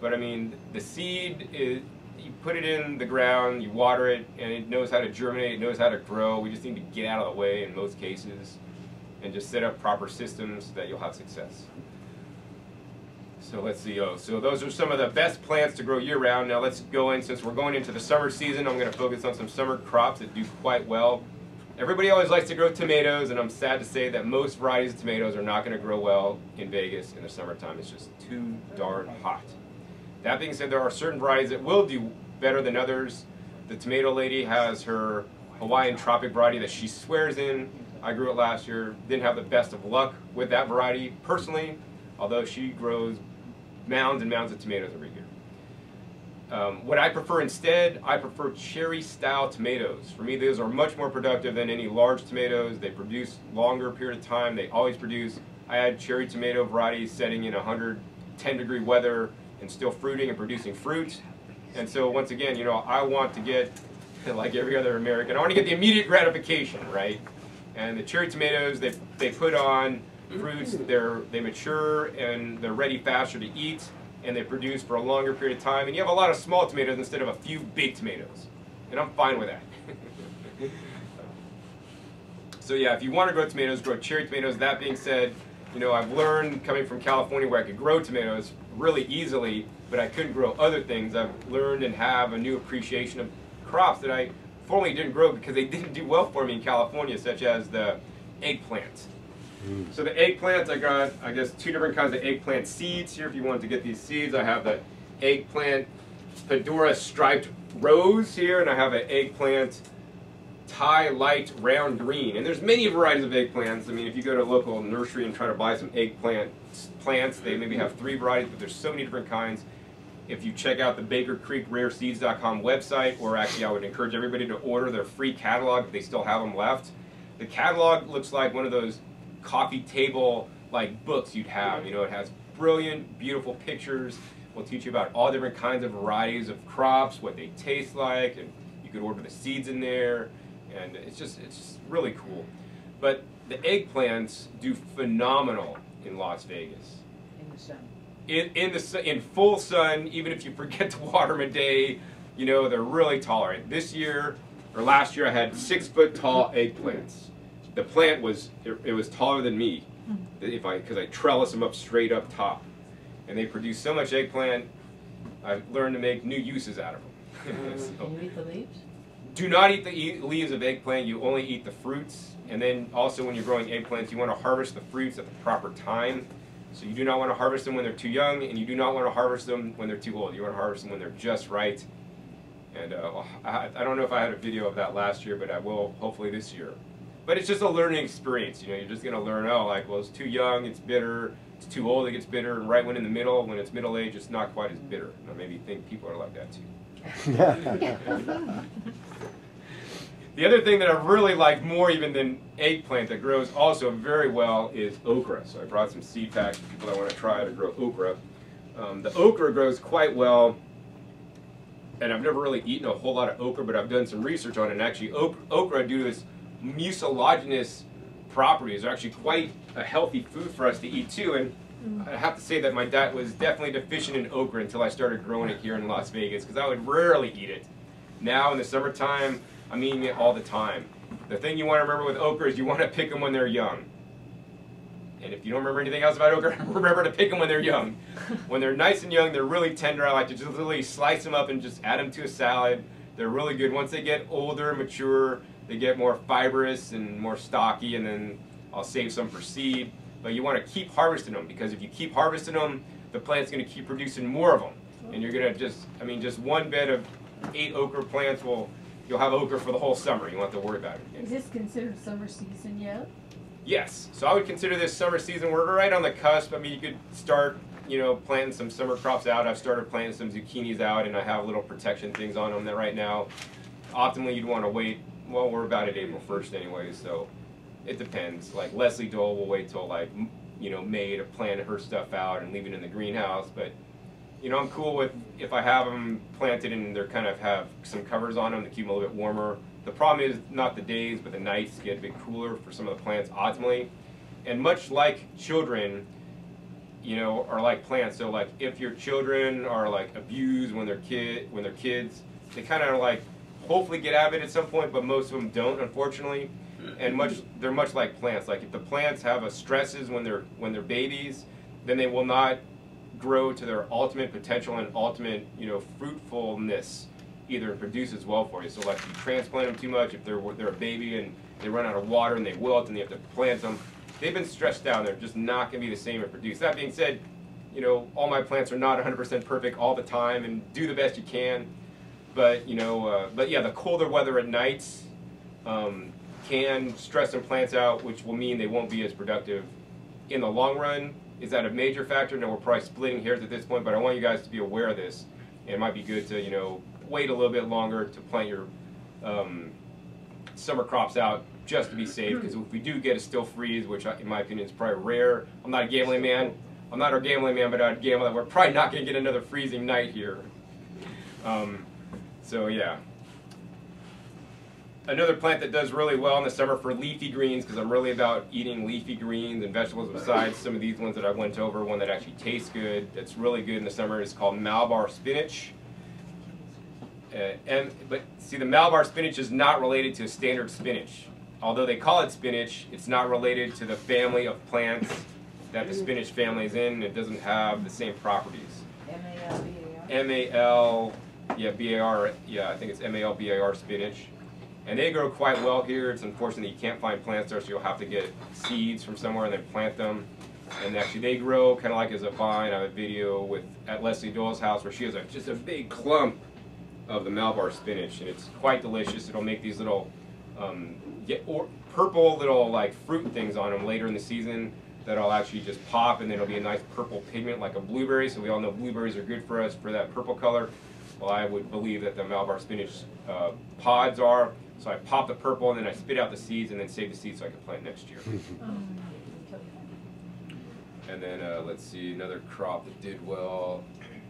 But I mean, the seed is, you put it in the ground, you water it, and it knows how to germinate, it knows how to grow. We just need to get out of the way in most cases and just set up proper systems that you'll have success. So let's see. Oh, so those are some of the best plants to grow year-round. Now let's go in, since we're going into the summer season, I'm going to focus on some summer crops that do quite well. Everybody always likes to grow tomatoes, and I'm sad to say that most varieties of tomatoes are not going to grow well in Vegas in the summertime. It's just too darn hot. That being said, there are certain varieties that will do better than others. The tomato lady has her Hawaiian tropic variety that she swears in. I grew it last year. Didn't have the best of luck with that variety personally, although she grows mounds and mounds of tomatoes every year. Um, what I prefer instead, I prefer cherry style tomatoes. For me, those are much more productive than any large tomatoes. They produce longer period of time. They always produce. I had cherry tomato varieties setting in 110 degree weather and still fruiting and producing fruit. And so once again, you know, I want to get, [laughs] like every other American, I want to get the immediate gratification, right? And the cherry tomatoes, they, they put on fruits, they're, they mature and they're ready faster to eat and they produce for a longer period of time. And you have a lot of small tomatoes instead of a few big tomatoes. And I'm fine with that. [laughs] so yeah, if you want to grow tomatoes, grow cherry tomatoes. That being said, you know, I've learned coming from California where I could grow tomatoes really easily, but I couldn't grow other things. I've learned and have a new appreciation of crops that I formerly didn't grow because they [laughs] didn't do well for me in California, such as the eggplant. So the eggplants, I got, I guess, two different kinds of eggplant seeds here if you want to get these seeds. I have the eggplant Fedora striped rose here, and I have an eggplant Thai light round green. And there's many varieties of eggplants. I mean, if you go to a local nursery and try to buy some eggplant plants, they maybe have three varieties, but there's so many different kinds. If you check out the Baker Creek RareSeeds.com website, or actually I would encourage everybody to order their free catalog if they still have them left. The catalog looks like one of those coffee table like books you'd have. You know, it has brilliant, beautiful pictures We'll teach you about all different kinds of varieties of crops, what they taste like, and you could order the seeds in there, and it's just it's just really cool. But the eggplants do phenomenal in Las Vegas. in the sun. In, in the sun, in full sun, even if you forget to water them a day, you know they're really tolerant. This year or last year, I had six foot tall eggplants. The plant was it, it was taller than me, if I because I trellis them up straight up top, and they produce so much eggplant. I've learned to make new uses out of them. [laughs] So- Can you eat the leaves? do not eat the e- leaves of eggplant. You only eat the fruits. And then also when you're growing eggplants, you want to harvest the fruits at the proper time. So you do not want to harvest them when they're too young, and you do not want to harvest them when they're too old. You want to harvest them when they're just right. And uh, I, I don't know if I had a video of that last year, but I will hopefully this year. But it's just a learning experience. You know, you're just going to learn, oh, like, well, it's too young, it's bitter. It's too old, it gets bitter. And right when in the middle, when it's middle age, it's not quite as bitter. And maybe think people are like that too. [laughs] The other thing that I really like more even than eggplant that grows also very well is okra. So I brought some seed packs for people that want to try to grow okra. Um, the okra grows quite well, and I've never really eaten a whole lot of okra, but I've done some research on it. And actually, okra, due to its mucilaginous properties, are actually quite a healthy food for us to eat too. And mm. I have to say that my diet was definitely deficient in okra until I started growing it here in Las Vegas because I would rarely eat it. Now in the summertime, I'm eating it all the time. The thing you want to remember with okra is you want to pick them when they're young. And if you don't remember anything else about okra, [laughs] remember to pick them when they're young. [laughs] When they're nice and young, they're really tender. I like to just literally slice them up and just add them to a salad. They're really good. Once they get older, mature, they get more fibrous and more stocky, and then I'll save some for seed. But you want to keep harvesting them because if you keep harvesting them, the plant's going to keep producing more of them. And you're going to just, I mean, just one bed of eight okra plants will, you'll have okra for the whole summer. You won't have to worry about it. Is this considered summer season yet? Yes. So I would consider this summer season. We're right on the cusp. I mean, you could start, you know, planting some summer crops out. I've started planting some zucchinis out, and I have little protection things on them that right now. Optimally, you'd want to wait. Well, we're about at April 1st anyway, so it depends. Like Leslie Doyle will wait till like, you know, May to plant her stuff out and leave it in the greenhouse. But, you know, I'm cool with if I have them planted and they're kind of have some covers on them to keep them a little bit warmer. The problem is not the days, but the nights get a bit cooler for some of the plants ultimately. And much like children, you know, are like plants. So like if your children are like abused when they're kid when they're kids, they kind of like hopefully get out it at some point, but most of them don't, unfortunately. And much they're much like plants. Like if the plants have a stresses when they're when they're babies, then they will not grow to their ultimate potential and ultimate you know fruitfulness either and produce well for you. So like if you transplant them too much, if they're they're a baby and they run out of water and they wilt and you have to plant them, they've been stressed down. They're just not going to be the same and produce. That being said, you know all my plants are not 100% perfect all the time and do the best you can. But you know, uh, but yeah, the colder weather at nights um, can stress some plants out, which will mean they won't be as productive in the long run. Is that a major factor? No, we're probably splitting hairs at this point, but I want you guys to be aware of this. And it might be good to, you know, wait a little bit longer to plant your um, summer crops out just to be safe. Because if we do get a still freeze, which I, in my opinion is probably rare, I'm not a gambling man. I'm not a gambling man, but I'd gamble that we're probably not going to get another freezing night here. Um, so yeah. Another plant that does really well in the summer for leafy greens, because I'm really about eating leafy greens and vegetables besides some of these ones that I went over. One that actually tastes good, that's really good in the summer, is called Malabar spinach. Uh, and but see, the Malabar spinach is not related to standard spinach. Although they call it spinach, it's not related to the family of plants that the spinach family is in. It doesn't have the same properties. M-A-L-B-A-R? M A L, yeah, B A R, yeah, I think it's M A L B A R spinach. And they grow quite well here. It's unfortunate you can't find plants there, so you'll have to get seeds from somewhere and then plant them. And actually, they grow kind of like as a vine. I have a video with at Leslie Doyle's house where she has a, just a big clump of the Malabar spinach, and it's quite delicious. It'll make these little um, purple little like fruit things on them later in the season that'll actually just pop, and then it'll be a nice purple pigment like a blueberry. So we all know blueberries are good for us for that purple color. Well, I would believe that the Malabar spinach uh, pods are. So I pop the purple, and then I spit out the seeds, and then save the seeds so I can plant next year. [laughs] And then uh, let's see another crop that did well.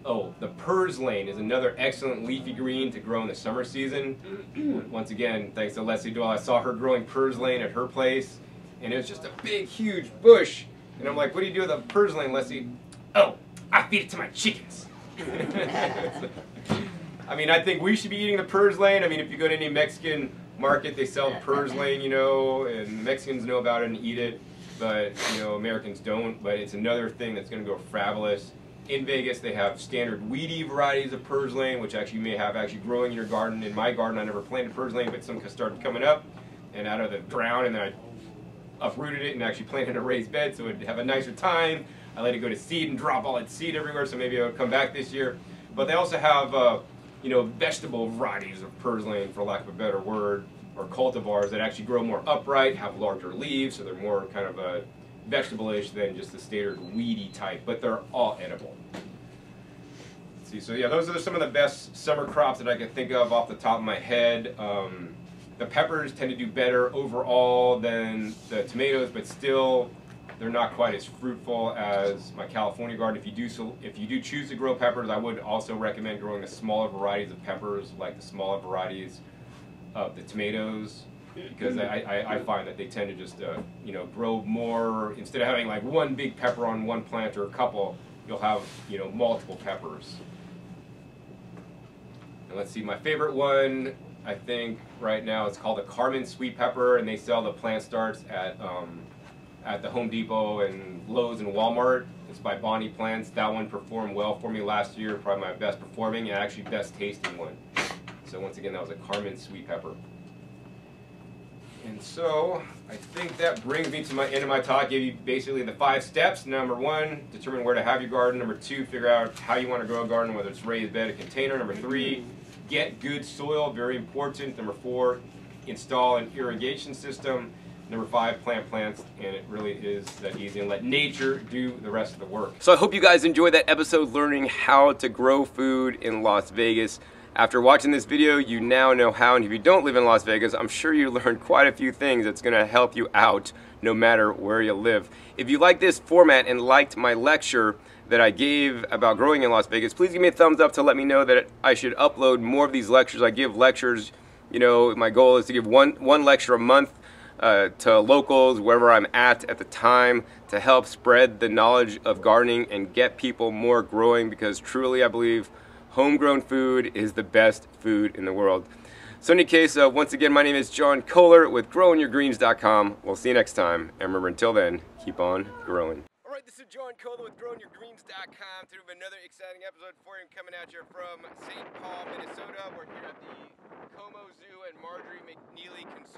Oh, the purslane is another excellent leafy green to grow in the summer season. [clears throat] Once again, thanks to Leslie Doyle, I saw her growing purslane at her place, and it was just a big, huge bush. And I'm like, what do you do with a purslane, Leslie? Oh, I feed it to my chickens. [laughs] [laughs] I mean, I think we should be eating the purslane. I mean, if you go to any Mexican market, they sell purslane, you know, and Mexicans know about it and eat it, but, you know, Americans don't. But it's another thing that's going to go fabulous. In Vegas, they have standard weedy varieties of purslane, which actually you may have actually growing in your garden. In my garden, I never planted purslane, but some started coming up and out of the ground, and then I uprooted it and actually planted a raised bed so it'd have a nicer time. I let it go to seed and drop all its seed everywhere, so maybe it'll come back this year. But they also have, uh, you know, vegetable varieties of purslane, for lack of a better word, or cultivars that actually grow more upright, have larger leaves, so they're more kind of a vegetable-ish than just the standard weedy type, but they're all edible. Let's see, so yeah, those are some of the best summer crops that I can think of off the top of my head. Um, the peppers tend to do better overall than the tomatoes, but still they're not quite as fruitful as my California garden. If you do so, if you do choose to grow peppers, I would also recommend growing the smaller varieties of peppers, like the smaller varieties of the tomatoes because I, I, I, find that they tend to just uh, you know grow more instead of having like one big pepper on one plant or a couple you'll have you know multiple peppers and let's see my favorite one I think right now it's called a Carmen sweet pepper and they sell the plant starts at um, at the Home Depot and Lowe's and Walmart it's by Bonnie Plants that one performed well for me last year probably my best performing and actually best tasting one so once again that was a Carmen sweet pepper and so I think that brings me to my end of my talk. Give you basically the five steps. Number one, determine where to have your garden. Number two, figure out how you want to grow a garden, whether it's raised bed or container. Number three, get good soil, very important. Number four, install an irrigation system. Number five, plant plants, and it really is that easy. And let nature do the rest of the work. So I hope you guys enjoyed that episode learning how to grow food in Las Vegas. After watching this video, you now know how, and if you don't live in Las Vegas, I'm sure you learned quite a few things that's gonna help you out no matter where you live. If you like this format and liked my lecture that I gave about growing in Las Vegas, please give me a thumbs up to let me know that I should upload more of these lectures. I give lectures, you know, my goal is to give one, one lecture a month uh, to locals, wherever I'm at at the time, to help spread the knowledge of gardening and get people more growing because truly I believe homegrown food is the best food in the world. So in any case, uh, once again, my name is John Kohler with growingyourgreens.com. We'll see you next time. And remember, until then, keep on growing. All right, this is John Kohler with growingyourgreens.com. Today we have another exciting episode for you coming at you from St. Paul, Minnesota. We're here at the Como Zoo and Marjorie McNeely Conservatory.